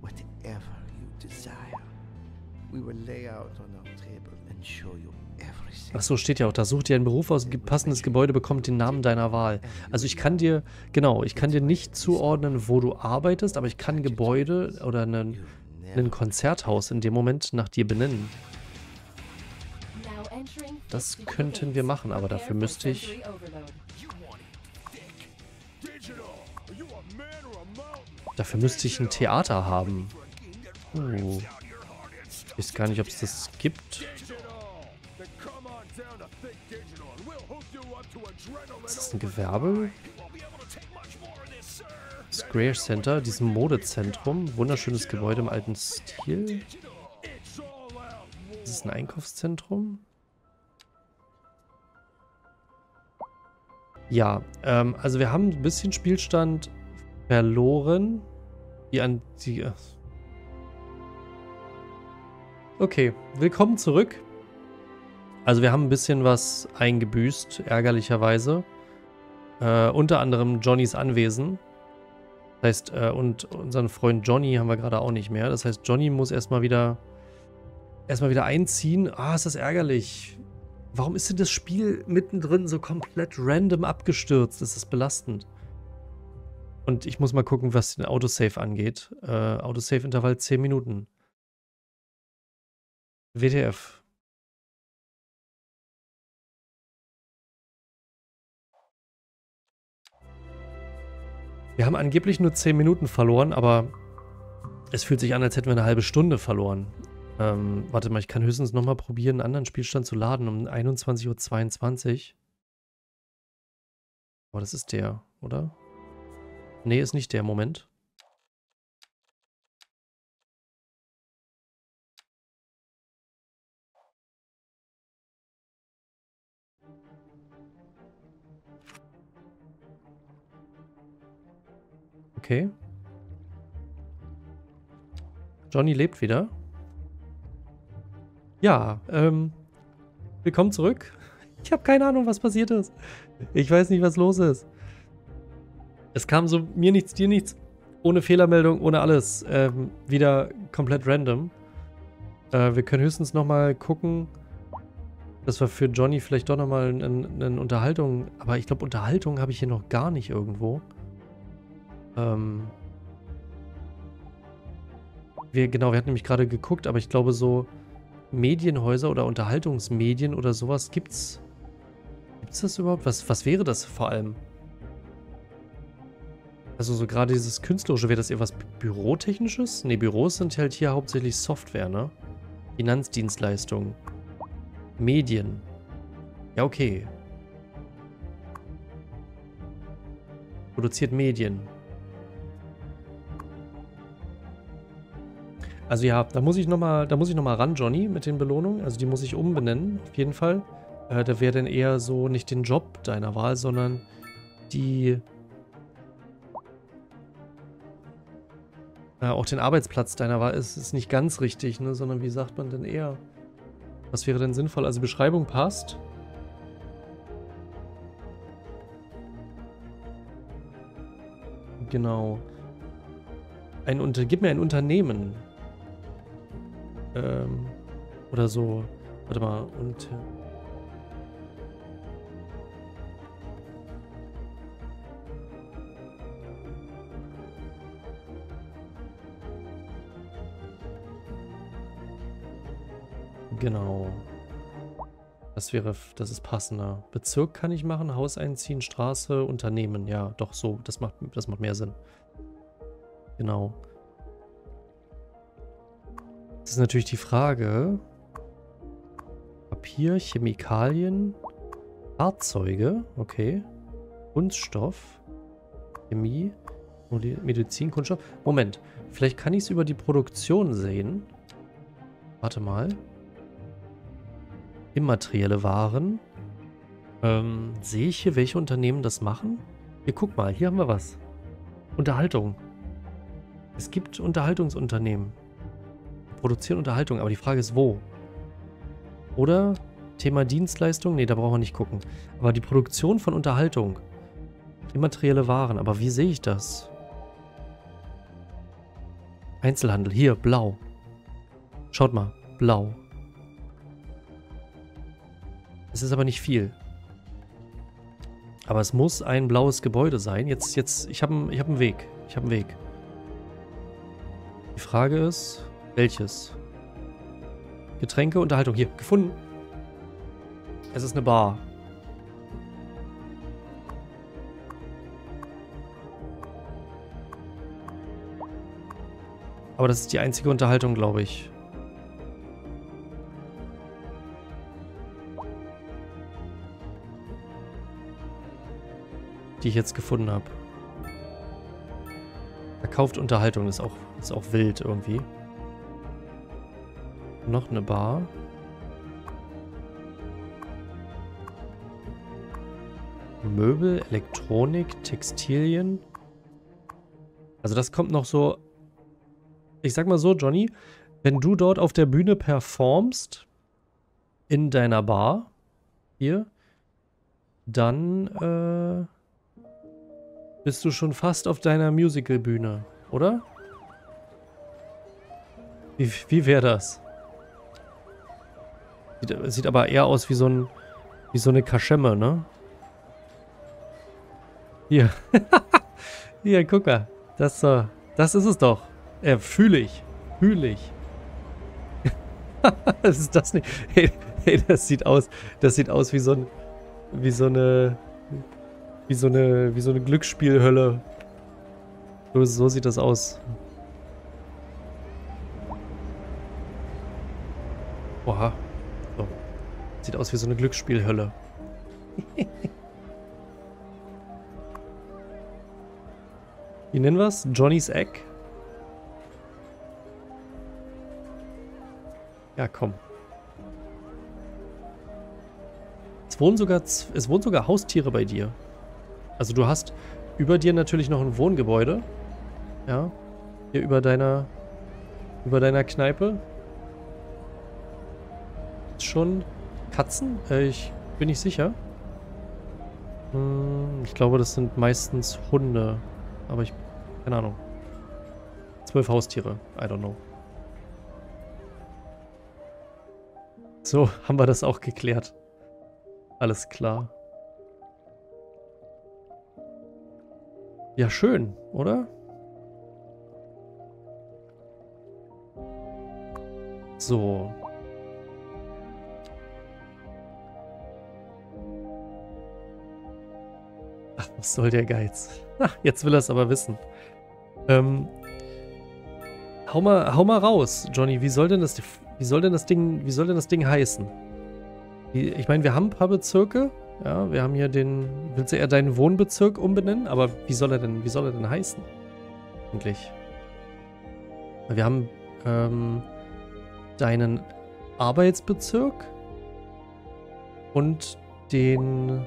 Whatever you desire. We will lay out on our table and show you everything. Ach so, steht ja auch da. Such dir einen Beruf aus, passendes Gebäude bekommt den Namen deiner Wahl. Also ich kann dir, genau, ich kann dir nicht zuordnen, wo du arbeitest, aber ich kann Gebäude oder einen, ein Konzerthaus in dem Moment nach dir benennen. Das könnten wir machen, aber dafür müsste ich Dafür müsste ich ein Theater haben. Oh. Ich weiß gar nicht, ob es das gibt. Ist das ein Gewerbe? Square Center, diesem Modezentrum. Wunderschönes Gebäude im alten Stil. Ist es ein Einkaufszentrum? Ja, ähm, also wir haben ein bisschen Spielstand verloren. Die an die. Äh. Okay, willkommen zurück. Also wir haben ein bisschen was eingebüßt, ärgerlicherweise. Äh, unter anderem Johnnys Anwesen. Das heißt, äh, und unseren Freund Johnny haben wir gerade auch nicht mehr. Das heißt, Johnny muss erstmal wieder erstmal wieder einziehen. Ah, ist das ärgerlich. Warum ist denn das Spiel mittendrin so komplett random abgestürzt? Das ist belastend. Und ich muss mal gucken, was den Autosave angeht. Äh, Autosave-Intervall 10 Minuten. WTF. Wir haben angeblich nur 10 Minuten verloren, aber es fühlt sich an, als hätten wir eine halbe Stunde verloren. Ähm, warte mal, ich kann höchstens nochmal probieren, einen anderen Spielstand zu laden um 21.22 Uhr. Aber das ist der, oder? Nee, ist nicht der Moment. Okay. Johnny lebt wieder. Ja, ähm, willkommen zurück. Ich habe keine Ahnung, was passiert ist. Ich weiß nicht, was los ist. Es kam so mir nichts, dir nichts, ohne Fehlermeldung, ohne alles, ähm, wieder komplett random. Äh, wir können höchstens nochmal gucken, dass wir für Johnny vielleicht doch nochmal eine, eine Unterhaltung, aber ich glaube, Unterhaltung habe ich hier noch gar nicht irgendwo. Ähm, wir, genau, wir hatten nämlich gerade geguckt, aber ich glaube so Medienhäuser oder Unterhaltungsmedien oder sowas gibt's. Gibt's das überhaupt? Was, was wäre das vor allem? Also so gerade dieses Künstlerische, wäre das eher was Bürotechnisches? Ne, Büros sind halt hier hauptsächlich Software, ne? Finanzdienstleistungen. Medien. Ja, okay. Produziert Medien. Also ja, da muss ich nochmal, noch ran, Johnny, mit den Belohnungen. Also die muss ich umbenennen, auf jeden Fall. Äh, da wäre dann eher so nicht den Job deiner Wahl, sondern die... Äh, auch den Arbeitsplatz deiner Wahl ist, ist nicht ganz richtig, ne? Sondern wie sagt man denn eher? Was wäre denn sinnvoll? Also Beschreibung passt. Genau. Ein gib mir ein Unternehmen. Ähm, oder so. Warte mal. Und. Genau. Das wäre, das ist passender. Bezirk kann ich machen, Haus einziehen, Straße, Unternehmen. Ja, doch so, das macht, das macht mehr Sinn. Genau. Das ist natürlich die Frage. Papier, Chemikalien, Fahrzeuge, okay. Kunststoff, Chemie, Medizin, Kunststoff. Moment, vielleicht kann ich es über die Produktion sehen. Warte mal. Immaterielle Waren. Ähm, sehe ich hier, welche Unternehmen das machen? Hier, guck mal, hier haben wir was. Unterhaltung. Es gibt Unterhaltungsunternehmen produzieren Unterhaltung, aber die Frage ist, wo? Oder Thema Dienstleistung? Ne, da brauchen wir nicht gucken. Aber die Produktion von Unterhaltung. Immaterielle Waren, aber wie sehe ich das? Einzelhandel, hier, blau. Schaut mal, blau. Es ist aber nicht viel. Aber es muss ein blaues Gebäude sein. Jetzt, jetzt, ich habe ich hab einen Weg. Ich habe einen Weg. Die Frage ist, welches? Getränke, Unterhaltung. Hier, gefunden. Es ist eine Bar. Aber das ist die einzige Unterhaltung, glaube ich. Die ich jetzt gefunden habe. Verkauft Unterhaltung ist auch, ist auch wild irgendwie. Noch eine Bar. Möbel, Elektronik, Textilien. Also das kommt noch so... Ich sag mal so, Johnny, wenn du dort auf der Bühne performst, in deiner Bar, hier, dann äh, bist du schon fast auf deiner Musical-Bühne, oder? Wie, wie wäre das? Sieht, sieht aber eher aus wie so ein wie so eine Kaschemme, ne? Hier. <laughs> Hier, guck mal. Das, uh, das ist es doch. Äh, fühle ich. Fühle ich. <laughs> Was ist das nicht? Hey, hey, das sieht aus. Das sieht aus wie so ein. Wie so eine. Wie so eine. Wie so eine Glücksspielhölle. So, so sieht das aus. Oha. Sieht aus wie so eine Glücksspielhölle. <laughs> wie nennen wir es? Johnny's Egg? Ja, komm. Es wohnen sogar, es wohnen sogar Haustiere bei dir. Also du hast über dir natürlich noch ein Wohngebäude. Ja. Hier über deiner über deiner Kneipe. Schon Katzen? Äh, ich bin nicht sicher. Hm, ich glaube, das sind meistens Hunde. Aber ich... Keine Ahnung. Zwölf Haustiere. I don't know. So, <laughs> haben wir das auch geklärt. Alles klar. Ja, schön, oder? So. Was soll der Geiz? Ach, jetzt will er es aber wissen. Ähm, hau mal, hau mal raus, Johnny. Wie soll denn das, wie soll denn das Ding, wie soll denn das Ding heißen? Ich meine, wir haben ein paar Bezirke. Ja, wir haben hier den. Willst du eher deinen Wohnbezirk umbenennen? Aber wie soll er denn, wie soll er denn heißen? Eigentlich. Wir haben ähm, deinen Arbeitsbezirk und den,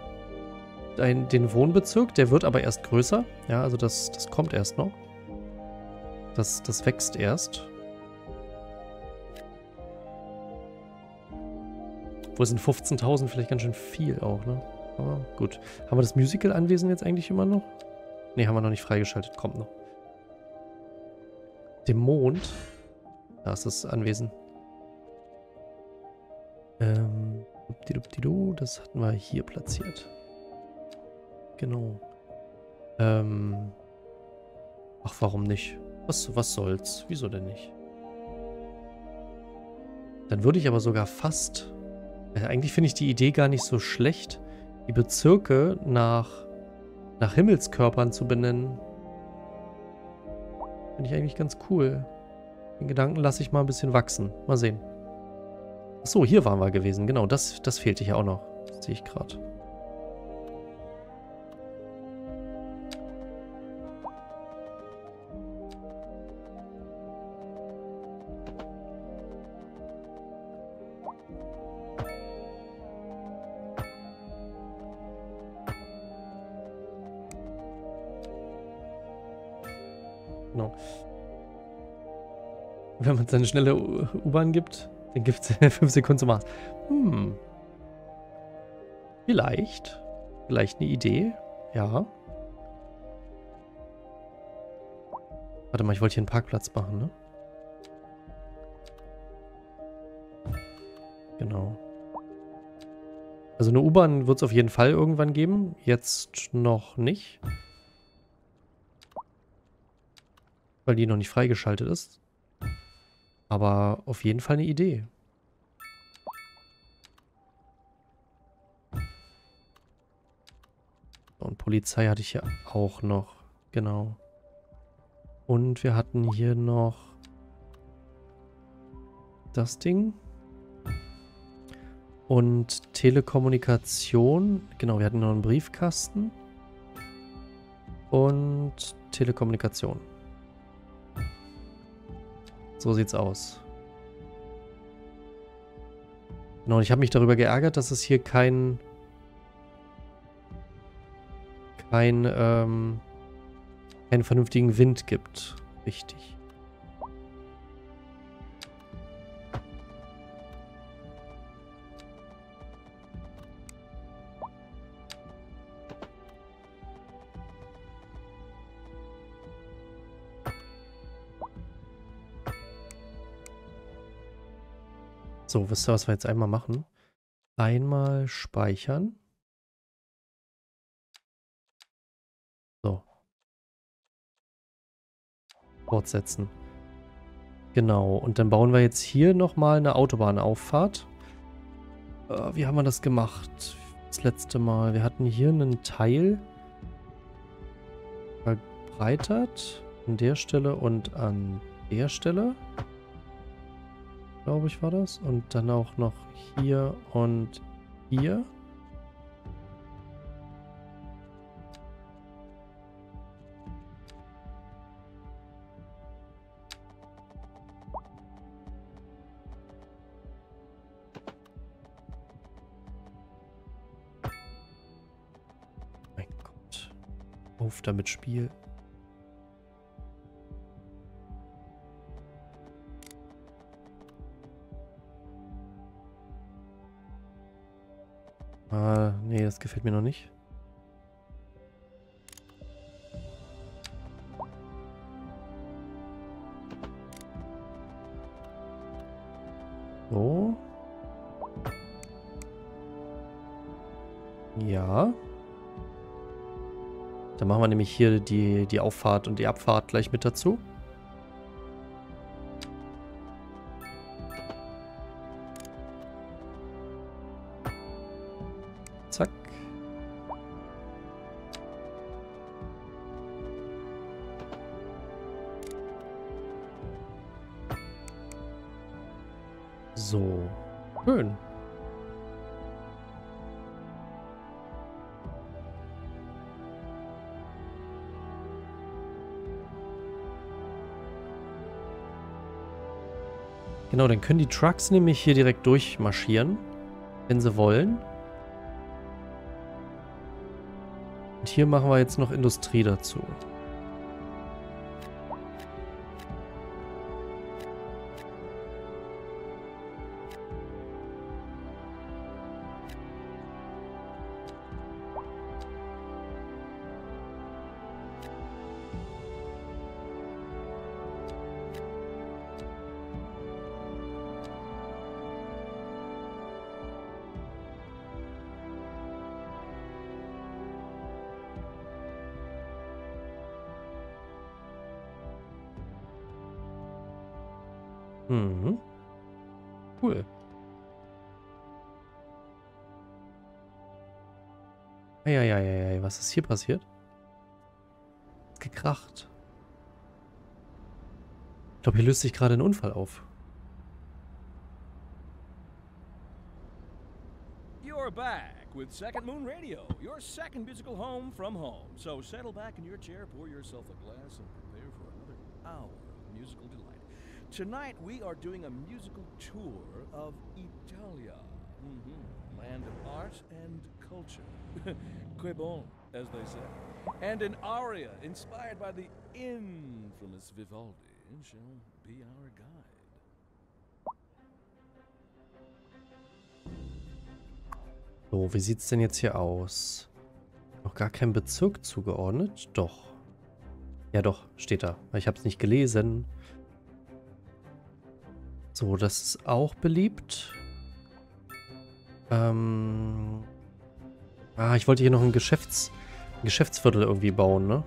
dein, den Wohnbezirk. Der wird aber erst größer. Ja, also das, das kommt erst noch. Das, das wächst erst. Wo sind 15.000 vielleicht ganz schön viel auch, ne? Aber gut. Haben wir das Musical-Anwesen jetzt eigentlich immer noch? Ne, haben wir noch nicht freigeschaltet. Kommt noch. Dem Mond. Da ist das Anwesen. Ähm, das hatten wir hier platziert. Genau. Ähm, ach, warum nicht? Was, was soll's? Wieso denn nicht? Dann würde ich aber sogar fast... Äh, eigentlich finde ich die Idee gar nicht so schlecht, die Bezirke nach, nach Himmelskörpern zu benennen. Finde ich eigentlich ganz cool. Den Gedanken lasse ich mal ein bisschen wachsen. Mal sehen. Achso, hier waren wir gewesen. Genau, das, das fehlte hier auch noch. Das sehe ich gerade. Wenn man seine schnelle U-Bahn gibt, dann gibt es 5 Sekunden zum Mars. Hm. Vielleicht. Vielleicht eine Idee. Ja. Warte mal, ich wollte hier einen Parkplatz machen, ne? Genau. Also eine U-Bahn wird es auf jeden Fall irgendwann geben. Jetzt noch nicht. Weil die noch nicht freigeschaltet ist. Aber auf jeden Fall eine Idee. Und Polizei hatte ich hier auch noch. Genau. Und wir hatten hier noch das Ding. Und Telekommunikation. Genau, wir hatten noch einen Briefkasten. Und Telekommunikation. So sieht's aus. Genau, und ich habe mich darüber geärgert, dass es hier kein... kein, ähm, keinen vernünftigen Wind gibt. Richtig. So, wisst ihr, was wir jetzt einmal machen? Einmal speichern. So. Fortsetzen. Genau, und dann bauen wir jetzt hier nochmal eine Autobahnauffahrt. Äh, wie haben wir das gemacht? Das letzte Mal. Wir hatten hier einen Teil verbreitert. An der Stelle und an der Stelle glaube ich, war das. Und dann auch noch hier und hier. Mein Gott. Auf damit Spiel. Das gefällt mir noch nicht. So. Ja. Dann machen wir nämlich hier die, die Auffahrt und die Abfahrt gleich mit dazu. Genau, dann können die Trucks nämlich hier direkt durchmarschieren, wenn sie wollen. Und hier machen wir jetzt noch Industrie dazu. Ist hier passiert? Gekracht. Ich glaube, hier löst sich gerade ein Unfall auf. You're back with Second Moon Radio, your second musical home from home. So settle back in your chair, pour yourself a glass, and prepare for another hour of musical delight. Tonight we are doing a musical tour of Italia, Mhm. land of art and culture. <laughs> que bon, as they say. And an aria inspired by the infamous Vivaldi shall be our guide. So, wie sieht's denn jetzt hier aus? Noch gar kein Bezirk zugeordnet? Doch. Ja doch, steht da. Ich habe es nicht gelesen. So, das ist auch beliebt. Ähm. Ah, ich wollte hier noch ein Geschäfts... Geschäftsviertel irgendwie bauen, ne?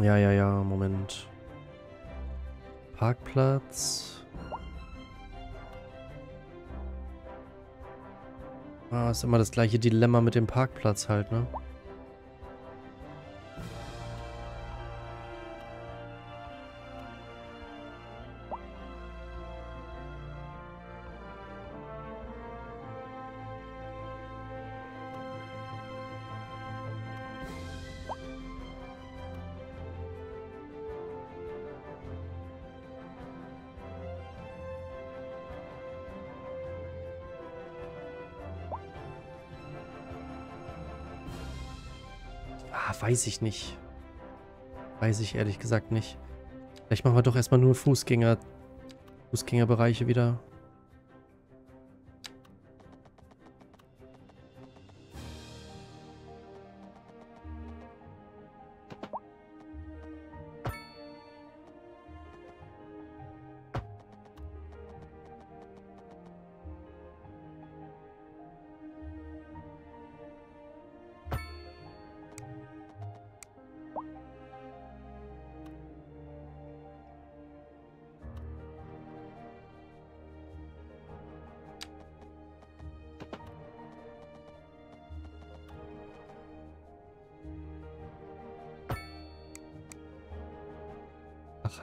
Ja, ja, ja, Moment. Parkplatz. Ah, ist immer das gleiche Dilemma mit dem Parkplatz halt, ne? Weiß ich nicht. Weiß ich ehrlich gesagt nicht. Vielleicht machen wir doch erstmal nur Fußgänger... Fußgängerbereiche wieder.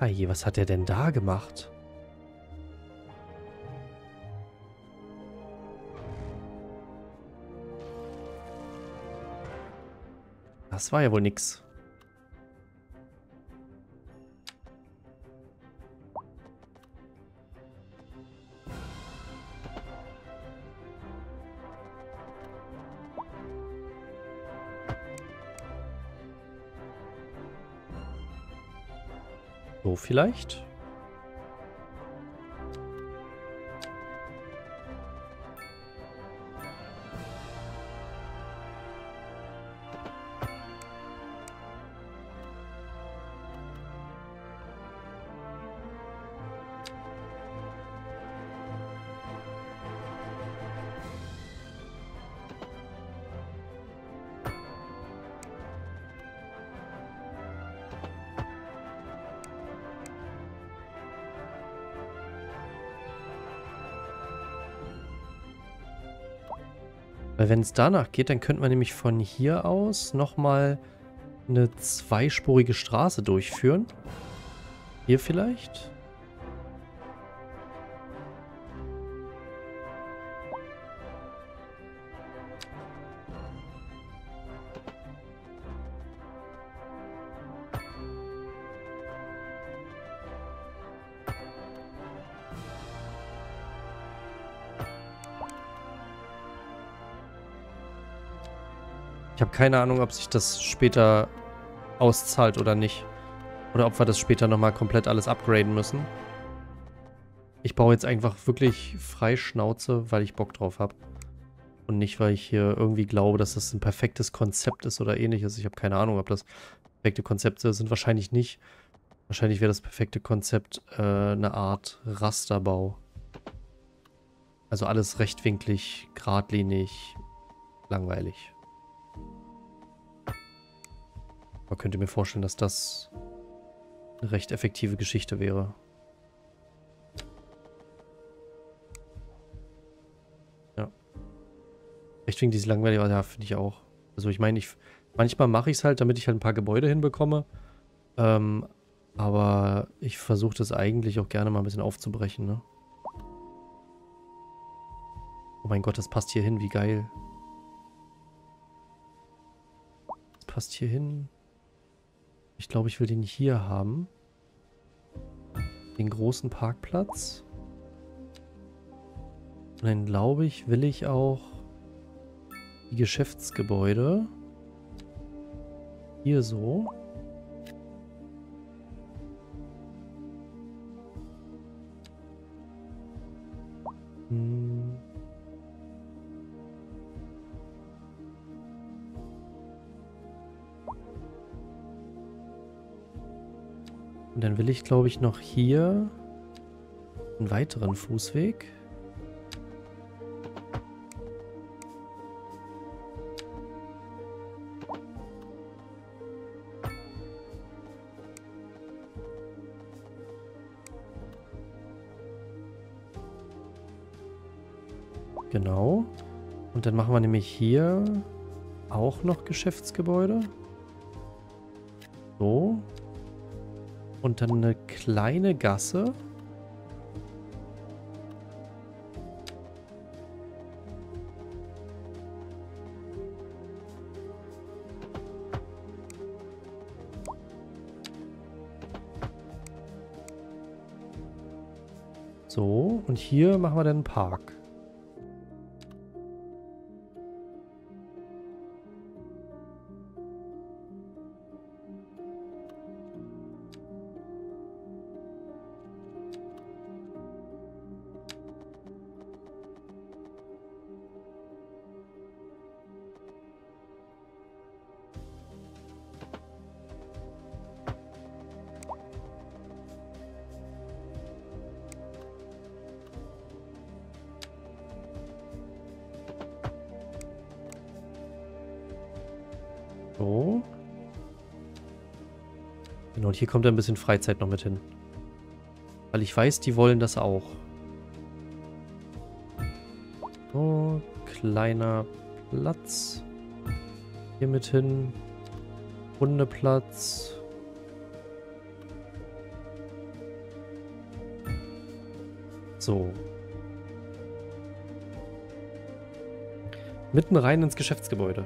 Je, was hat er denn da gemacht? Das war ja wohl nix. Vielleicht? Weil wenn es danach geht, dann könnten wir nämlich von hier aus nochmal eine zweispurige Straße durchführen. Hier vielleicht? Keine Ahnung, ob sich das später auszahlt oder nicht. Oder ob wir das später nochmal komplett alles upgraden müssen. Ich baue jetzt einfach wirklich frei Schnauze, weil ich Bock drauf habe. Und nicht, weil ich hier irgendwie glaube, dass das ein perfektes Konzept ist oder ähnliches. Ich habe keine Ahnung, ob das perfekte Konzepte sind. Wahrscheinlich nicht. Wahrscheinlich wäre das perfekte Konzept äh, eine Art Rasterbau. Also alles rechtwinklig, geradlinig, langweilig. Könnte mir vorstellen, dass das eine recht effektive Geschichte wäre. Ja. Rechtwinklig ist langweilig, aber ja, finde ich auch. Also ich meine, ich, manchmal mache ich es halt, damit ich halt ein paar Gebäude hinbekomme. Ähm, aber ich versuche das eigentlich auch gerne mal ein bisschen aufzubrechen, ne? Oh mein Gott, das passt hier hin, wie geil. Das passt hier hin. Ich glaube, ich will den hier haben. Den großen Parkplatz. Und dann glaube ich, will ich auch die Geschäftsgebäude. Hier so. Will ich, glaube ich, noch hier einen weiteren Fußweg. Genau. Und dann machen wir nämlich hier auch noch Geschäftsgebäude. Und dann eine kleine Gasse. So, und hier machen wir dann einen Park. Hier kommt ein bisschen Freizeit noch mit hin. Weil ich weiß, die wollen das auch. So, kleiner Platz. Hier mit hin. Hundeplatz. So. Mitten rein ins Geschäftsgebäude.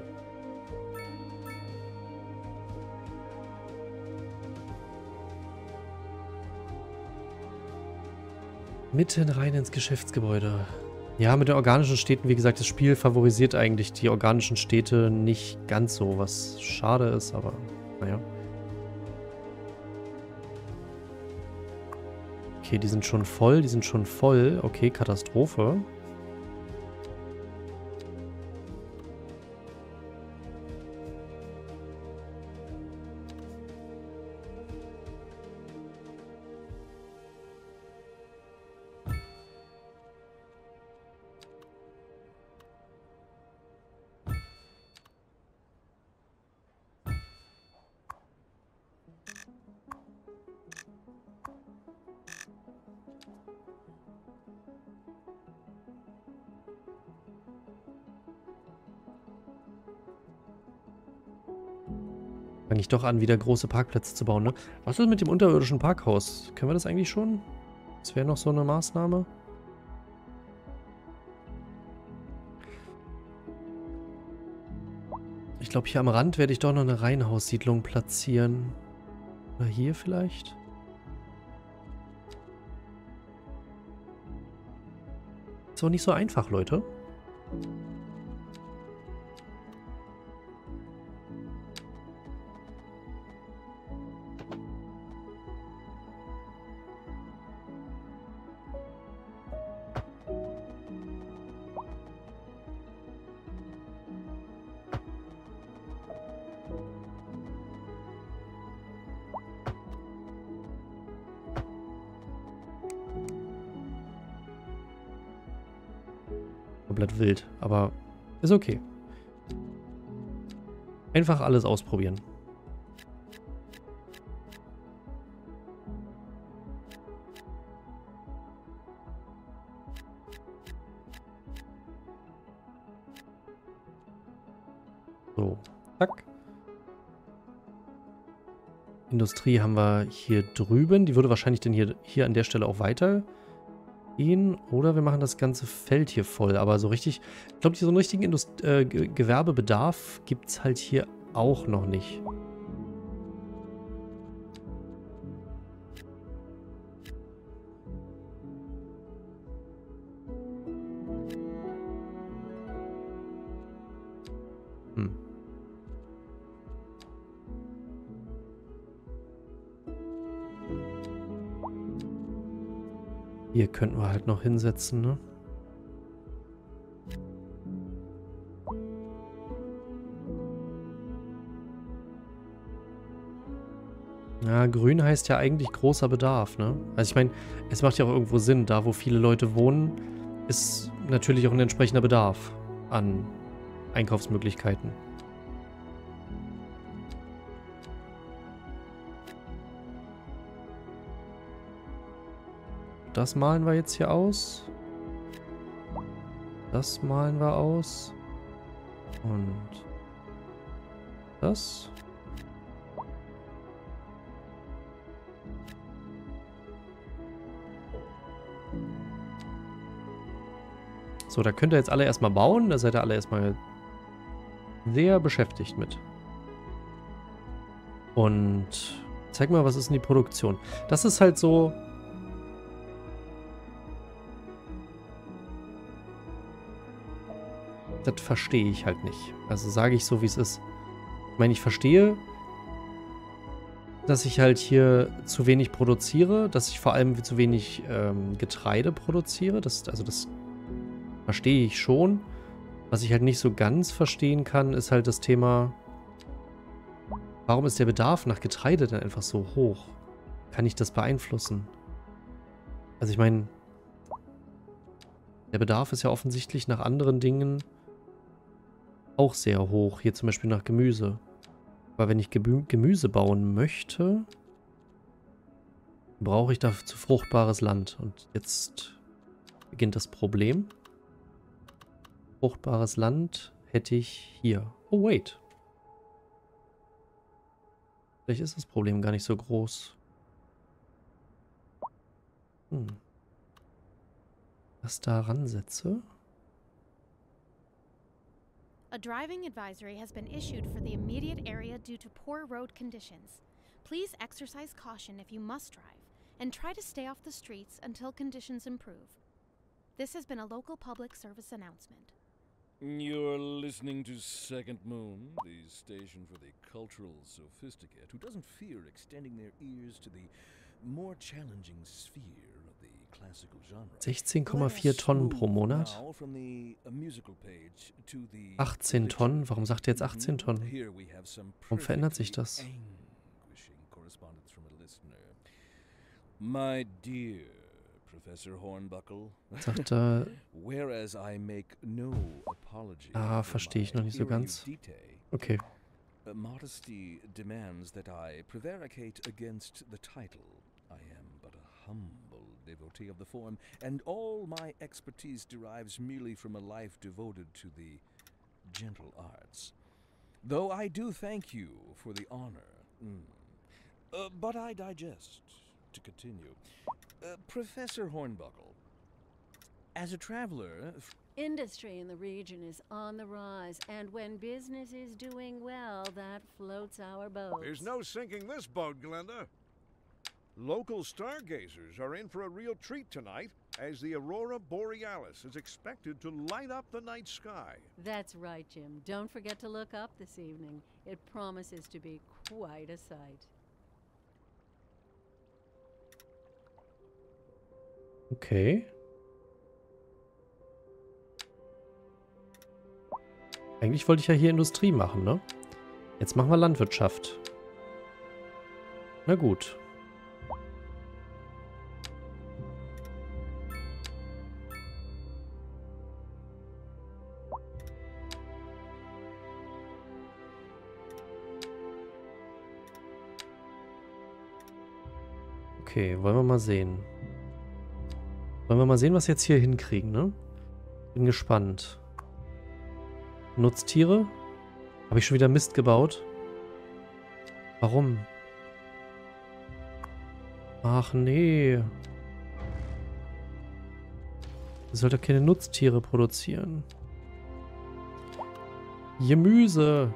Mitten rein ins Geschäftsgebäude. Ja, mit den organischen Städten, wie gesagt, das Spiel favorisiert eigentlich die organischen Städte nicht ganz so, was schade ist, aber naja. Okay, die sind schon voll, die sind schon voll. Okay, Katastrophe. Fange ich doch an, wieder große Parkplätze zu bauen, ne? Was ist mit dem unterirdischen Parkhaus? Können wir das eigentlich schon? Das wäre noch so eine Maßnahme. Ich glaube, hier am Rand werde ich doch noch eine Reihenhaussiedlung platzieren. Oder hier vielleicht? Ist auch nicht so einfach, Leute. Ist okay. Einfach alles ausprobieren. So, zack. Industrie haben wir hier drüben. Die würde wahrscheinlich dann hier, hier an der Stelle auch weitergehen. Oder wir machen das ganze Feld hier voll. Aber so richtig, ich glaube, so einen richtigen Indust äh, Gewerbebedarf gibt es halt hier auch noch nicht. Könnten wir halt noch hinsetzen, ne? Ja, grün heißt ja eigentlich großer Bedarf, ne? Also ich meine, es macht ja auch irgendwo Sinn. Da, wo viele Leute wohnen, ist natürlich auch ein entsprechender Bedarf an Einkaufsmöglichkeiten. Das malen wir jetzt hier aus. Das malen wir aus. Und das. So, da könnt ihr jetzt alle erstmal bauen. Da seid ihr alle erstmal sehr beschäftigt mit. Und zeig mal, was ist denn die Produktion? Das ist halt so... Das verstehe ich halt nicht. Also sage ich so, wie es ist. Ich meine, ich verstehe, dass ich halt hier zu wenig produziere, dass ich vor allem zu wenig ähm, Getreide produziere. Das, also das verstehe ich schon. Was ich halt nicht so ganz verstehen kann, ist halt das Thema, warum ist der Bedarf nach Getreide dann einfach so hoch? Kann ich das beeinflussen? Also ich meine, der Bedarf ist ja offensichtlich nach anderen Dingen auch sehr hoch. Hier zum Beispiel nach Gemüse. Aber wenn ich Gemüse bauen möchte, brauche ich dazu fruchtbares Land. Und jetzt beginnt das Problem. Fruchtbares Land hätte ich hier. Oh, wait. Vielleicht ist das Problem gar nicht so groß. Hm. Was da ransetze? A driving advisory has been issued for the immediate area due to poor road conditions. Please exercise caution if you must drive, and try to stay off the streets until conditions improve. This has been a local public service announcement. You're listening to Second Moon, the station for the cultural sophisticate who doesn't fear extending their ears to the more challenging sphere 16,4 Tonnen pro Monat. 18 Tonnen? Warum sagt er jetzt 18 Tonnen? Warum verändert sich das? My dear Professor Hornbuckle. Sagt <laughs> er. Ah, verstehe ich noch nicht so ganz. Okay. Uh, modesty demands that I prevaricate against the title. I am but a humble devotee of the form, and all my expertise derives merely from a life devoted to the gentle arts. Though I do thank you for the honor. Mm. Uh, but I digest. To continue. Uh, Professor Hornbuckle, as a traveler. Industry in the region is on the rise, and when business is doing well, that floats our boat. There's no sinking this boat, Glenda. Local stargazers are in for a real treat tonight as the aurora borealis is expected to light up the night sky. That's right, Jim. Don't forget to look up this evening. It promises to be quite a sight. Okay. Eigentlich wollte ich ja hier Industrie machen, ne? Jetzt machen wir Landwirtschaft. Na gut. Okay, wollen wir mal sehen. Wollen wir mal sehen, was wir jetzt hier hinkriegen, ne? Bin gespannt. Nutztiere? Habe ich schon wieder Mist gebaut? Warum? Ach nee. Ich sollte keine Nutztiere produzieren. Gemüse.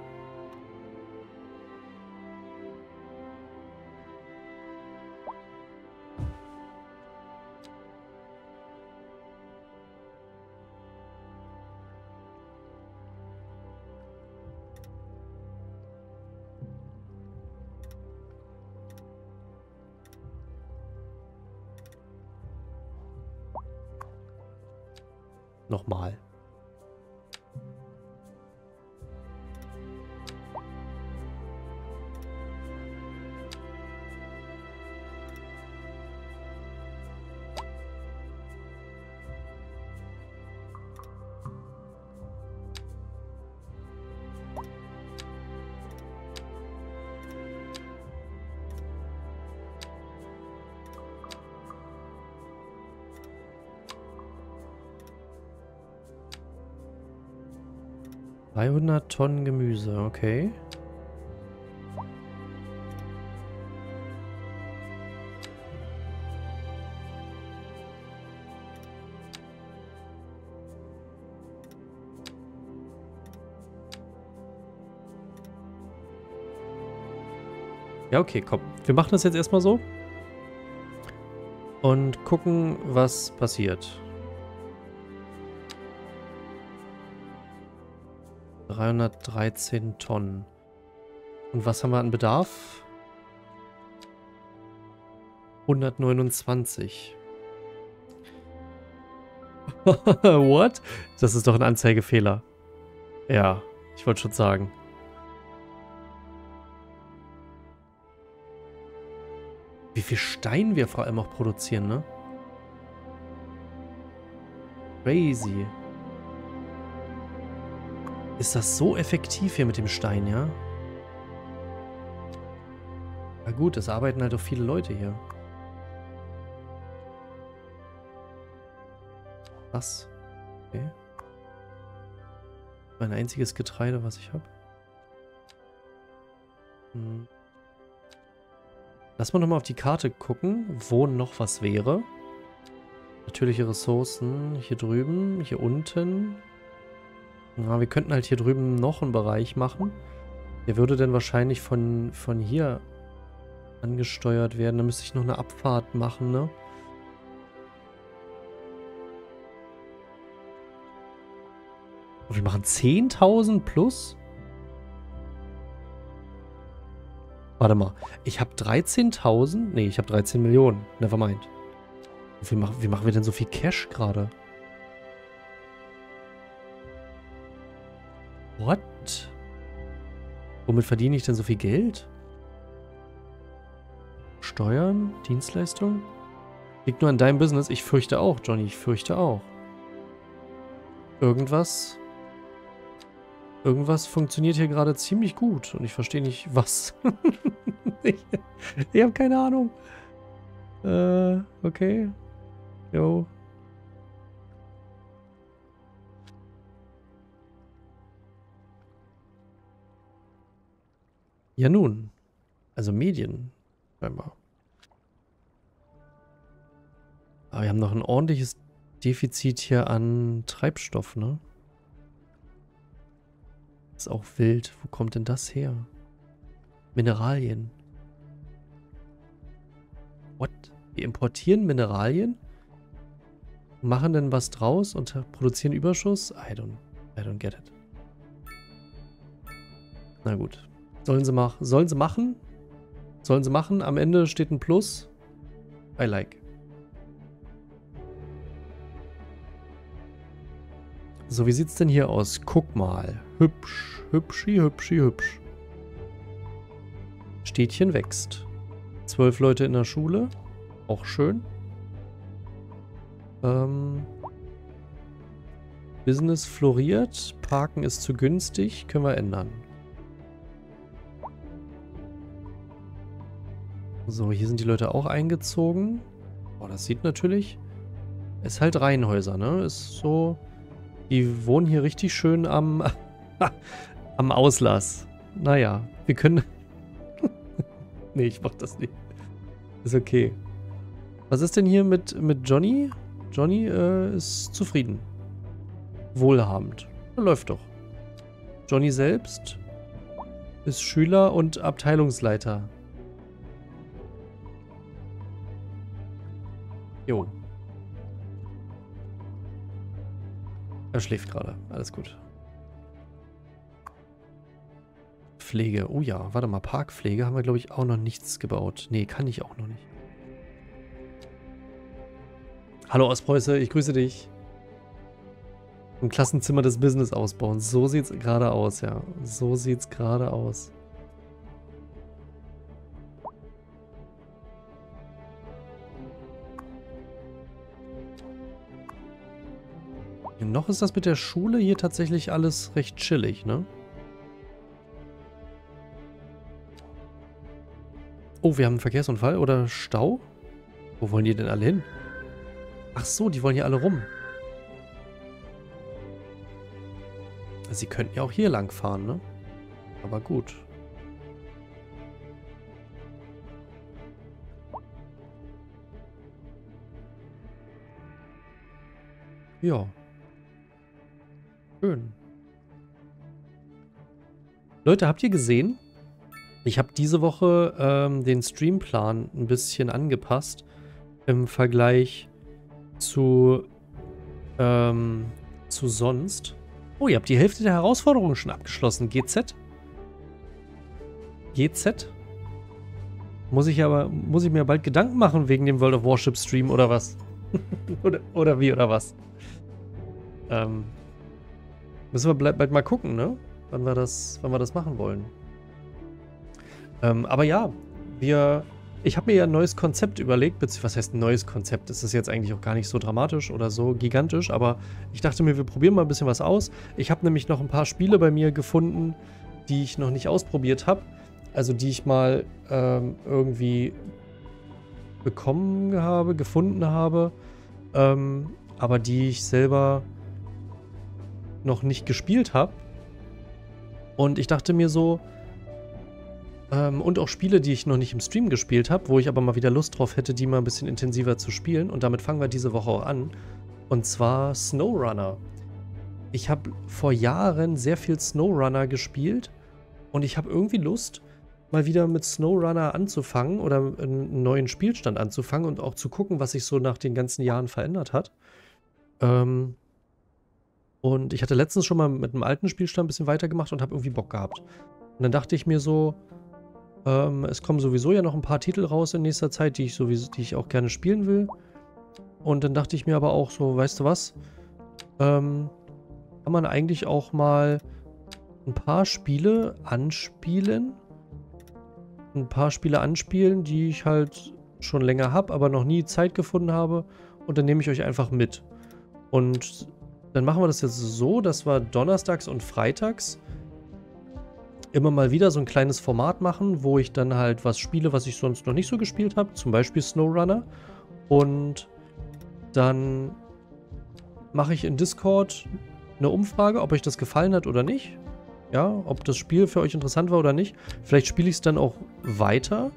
300 Tonnen Gemüse, okay. Ja, okay, komm. Wir machen das jetzt erstmal so. Und gucken, was passiert. 313 Tonnen. Und was haben wir an Bedarf? 129. <laughs> What? Das ist doch ein Anzeigefehler. Ja, ich wollte schon sagen. Wie viel Stein wir vor allem auch produzieren, ne? Crazy. Ist das so effektiv hier mit dem Stein, ja? Na gut, es arbeiten halt auch viele Leute hier. Was? Okay. Mein einziges Getreide, was ich habe. Hm. Lass mal nochmal auf die Karte gucken, wo noch was wäre. Natürliche Ressourcen hier drüben, hier unten. Ja, wir könnten halt hier drüben noch einen Bereich machen. Der würde dann wahrscheinlich von, von hier angesteuert werden. Da müsste ich noch eine Abfahrt machen, ne? Und wir machen 10.000 plus? Warte mal. Ich habe 13.000? Nee, ich habe 13 Millionen. Nevermind. Wie, mach, wie machen wir denn so viel Cash gerade? What? Womit verdiene ich denn so viel Geld? Steuern? Dienstleistung? Liegt nur an deinem Business. Ich fürchte auch, Johnny. Ich fürchte auch. Irgendwas... Irgendwas funktioniert hier gerade ziemlich gut. Und ich verstehe nicht, was. <laughs> ich ich habe keine Ahnung. Äh, okay. Jo. Ja nun. Also Medien, scheinbar. Aber wir haben noch ein ordentliches Defizit hier an Treibstoff, ne? Ist auch wild. Wo kommt denn das her? Mineralien. What? Wir importieren Mineralien? Machen denn was draus und produzieren Überschuss? I don't, I don't get it. Na gut. Sollen sie, mach sollen sie machen? Sollen sie machen? Am Ende steht ein Plus. I like. So, wie sieht's denn hier aus? Guck mal. Hübsch, hübschi, hübschi, hübsch. Städtchen wächst. Zwölf Leute in der Schule. Auch schön. Ähm, Business floriert. Parken ist zu günstig. Können wir ändern. So, hier sind die Leute auch eingezogen. Boah, das sieht natürlich... Ist halt Reihenhäuser, ne? Ist so... Die wohnen hier richtig schön am... <laughs> am Auslass. Naja, wir können... <laughs> nee, ich mach das nicht. Ist okay. Was ist denn hier mit, mit Johnny? Johnny äh, ist zufrieden. Wohlhabend. Läuft doch. Johnny selbst ist Schüler und Abteilungsleiter. Jo. Er schläft gerade. Alles gut. Pflege. Oh ja, warte mal. Parkpflege haben wir, glaube ich, auch noch nichts gebaut. Nee, kann ich auch noch nicht. Hallo Ostpreuße, ich grüße dich. Im Klassenzimmer des Business ausbauen. So sieht's gerade aus, ja. So sieht's gerade aus. Noch ist das mit der Schule hier tatsächlich alles recht chillig, ne? Oh, wir haben einen Verkehrsunfall oder Stau? Wo wollen die denn alle hin? Ach so, die wollen hier alle rum. Sie könnten ja auch hier lang fahren, ne? Aber gut. Ja. Schön. Leute, habt ihr gesehen? Ich habe diese Woche ähm, den Streamplan ein bisschen angepasst im Vergleich zu, ähm, zu sonst. Oh, ihr habt die Hälfte der Herausforderungen schon abgeschlossen. GZ? GZ? Muss ich aber, muss ich mir bald Gedanken machen wegen dem World of Warship Stream oder was? <laughs> oder, oder wie oder was? Ähm, müssen wir bald mal gucken, ne? Wann wir das, wann wir das machen wollen. Ähm, aber ja, wir ich habe mir ja ein neues Konzept überlegt, was heißt ein neues Konzept? Das ist jetzt eigentlich auch gar nicht so dramatisch oder so gigantisch, aber ich dachte mir, wir probieren mal ein bisschen was aus. Ich habe nämlich noch ein paar Spiele bei mir gefunden, die ich noch nicht ausprobiert habe. Also die ich mal ähm, irgendwie bekommen habe, gefunden habe, ähm, aber die ich selber noch nicht gespielt habe. Und ich dachte mir so, ähm, und auch Spiele, die ich noch nicht im Stream gespielt habe, wo ich aber mal wieder Lust drauf hätte, die mal ein bisschen intensiver zu spielen. Und damit fangen wir diese Woche auch an. Und zwar SnowRunner. Ich habe vor Jahren sehr viel SnowRunner gespielt und ich habe irgendwie Lust, mal wieder mit SnowRunner anzufangen oder einen neuen Spielstand anzufangen und auch zu gucken, was sich so nach den ganzen Jahren verändert hat. Ähm und ich hatte letztens schon mal mit einem alten Spielstand ein bisschen weitergemacht und habe irgendwie Bock gehabt. Und dann dachte ich mir so, ähm, es kommen sowieso ja noch ein paar Titel raus in nächster Zeit, die ich, sowieso, die ich auch gerne spielen will. Und dann dachte ich mir aber auch so, weißt du was? Ähm, kann man eigentlich auch mal ein paar Spiele anspielen. Ein paar Spiele anspielen, die ich halt schon länger habe, aber noch nie Zeit gefunden habe. Und dann nehme ich euch einfach mit. Und dann machen wir das jetzt so, dass wir donnerstags und freitags immer mal wieder so ein kleines Format machen, wo ich dann halt was spiele, was ich sonst noch nicht so gespielt habe. Zum Beispiel SnowRunner. Und dann mache ich in Discord eine Umfrage, ob euch das gefallen hat oder nicht. Ja, ob das Spiel für euch interessant war oder nicht. Vielleicht spiele ich es dann auch weiter.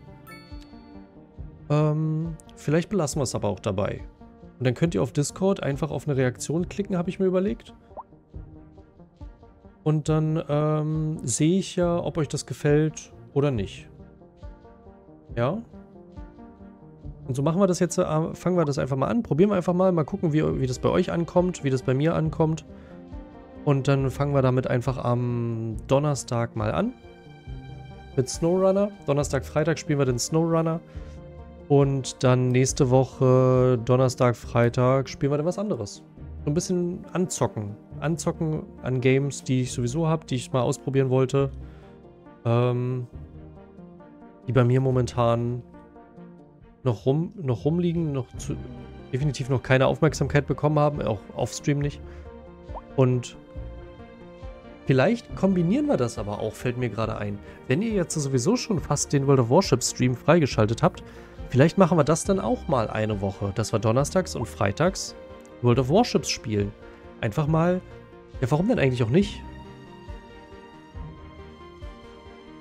Ähm, vielleicht belassen wir es aber auch dabei. Und dann könnt ihr auf Discord einfach auf eine Reaktion klicken, habe ich mir überlegt. Und dann ähm, sehe ich ja, ob euch das gefällt oder nicht. Ja? Und so machen wir das jetzt, äh, fangen wir das einfach mal an. Probieren wir einfach mal, mal gucken, wie, wie das bei euch ankommt, wie das bei mir ankommt. Und dann fangen wir damit einfach am Donnerstag mal an. Mit Snowrunner. Donnerstag, Freitag spielen wir den Snowrunner. Und dann nächste Woche, Donnerstag, Freitag, spielen wir dann was anderes so ein bisschen anzocken. Anzocken an Games, die ich sowieso habe, die ich mal ausprobieren wollte. Ähm, die bei mir momentan noch, rum, noch rumliegen, noch zu, definitiv noch keine Aufmerksamkeit bekommen haben, auch auf Stream nicht. Und Vielleicht kombinieren wir das aber auch, fällt mir gerade ein. Wenn ihr jetzt sowieso schon fast den World of Warships Stream freigeschaltet habt, vielleicht machen wir das dann auch mal eine Woche, dass wir donnerstags und freitags World of Warships spielen. Einfach mal, ja warum denn eigentlich auch nicht?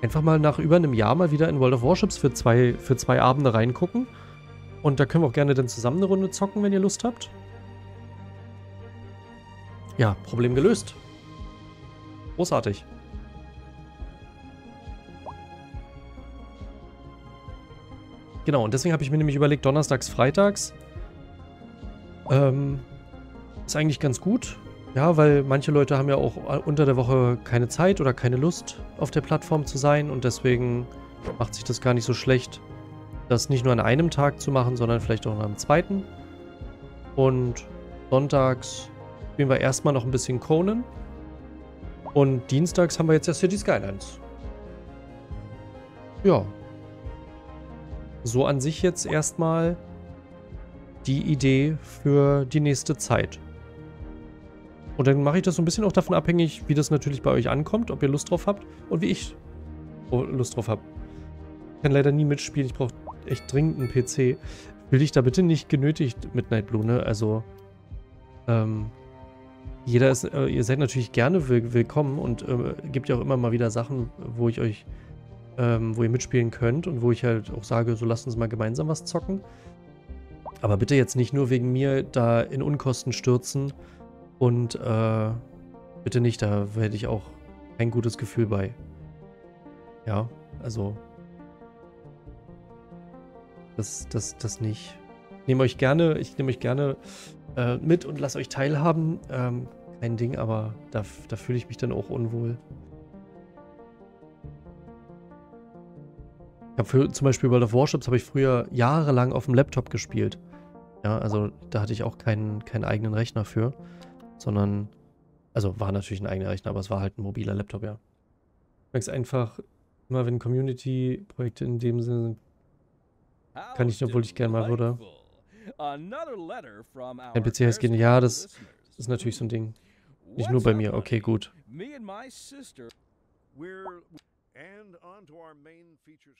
Einfach mal nach über einem Jahr mal wieder in World of Warships für zwei, für zwei Abende reingucken. Und da können wir auch gerne dann zusammen eine Runde zocken, wenn ihr Lust habt. Ja, Problem gelöst. Großartig. Genau, und deswegen habe ich mir nämlich überlegt, donnerstags, freitags ähm, ist eigentlich ganz gut. Ja, weil manche Leute haben ja auch unter der Woche keine Zeit oder keine Lust, auf der Plattform zu sein. Und deswegen macht sich das gar nicht so schlecht, das nicht nur an einem Tag zu machen, sondern vielleicht auch am zweiten. Und sonntags spielen wir erstmal noch ein bisschen Conan. Und dienstags haben wir jetzt ja City Skylines. Ja. So an sich jetzt erstmal die Idee für die nächste Zeit. Und dann mache ich das so ein bisschen auch davon abhängig, wie das natürlich bei euch ankommt, ob ihr Lust drauf habt und wie ich Lust drauf habe. Ich kann leider nie mitspielen, ich brauche echt dringend einen PC. Will ich da bitte nicht genötigt, Midnight Blue, ne? Also, ähm, jeder ist, äh, ihr seid natürlich gerne will willkommen und äh, gibt ja auch immer mal wieder Sachen, wo ich euch, ähm, wo ihr mitspielen könnt und wo ich halt auch sage, so lasst uns mal gemeinsam was zocken. Aber bitte jetzt nicht nur wegen mir da in Unkosten stürzen und äh, bitte nicht, da hätte ich auch kein gutes Gefühl bei. Ja, also das, das, das nicht. Ich nehme euch gerne, ich nehme euch gerne äh, mit und lasse euch teilhaben. Ähm, kein Ding, aber da, da fühle ich mich dann auch unwohl. Habe für zum Beispiel World of Warships habe ich früher jahrelang auf dem Laptop gespielt. Ja, also da hatte ich auch keinen, keinen eigenen Rechner für, sondern, also war natürlich ein eigener Rechner, aber es war halt ein mobiler Laptop, ja. Ich merke es einfach, immer wenn Community-Projekte in dem Sinne sind, kann ich, obwohl ich gerne mal würde. Ein PC heißt gehen, ja, das ist natürlich so ein Ding. Nicht nur bei mir, okay, gut. And on to our main features.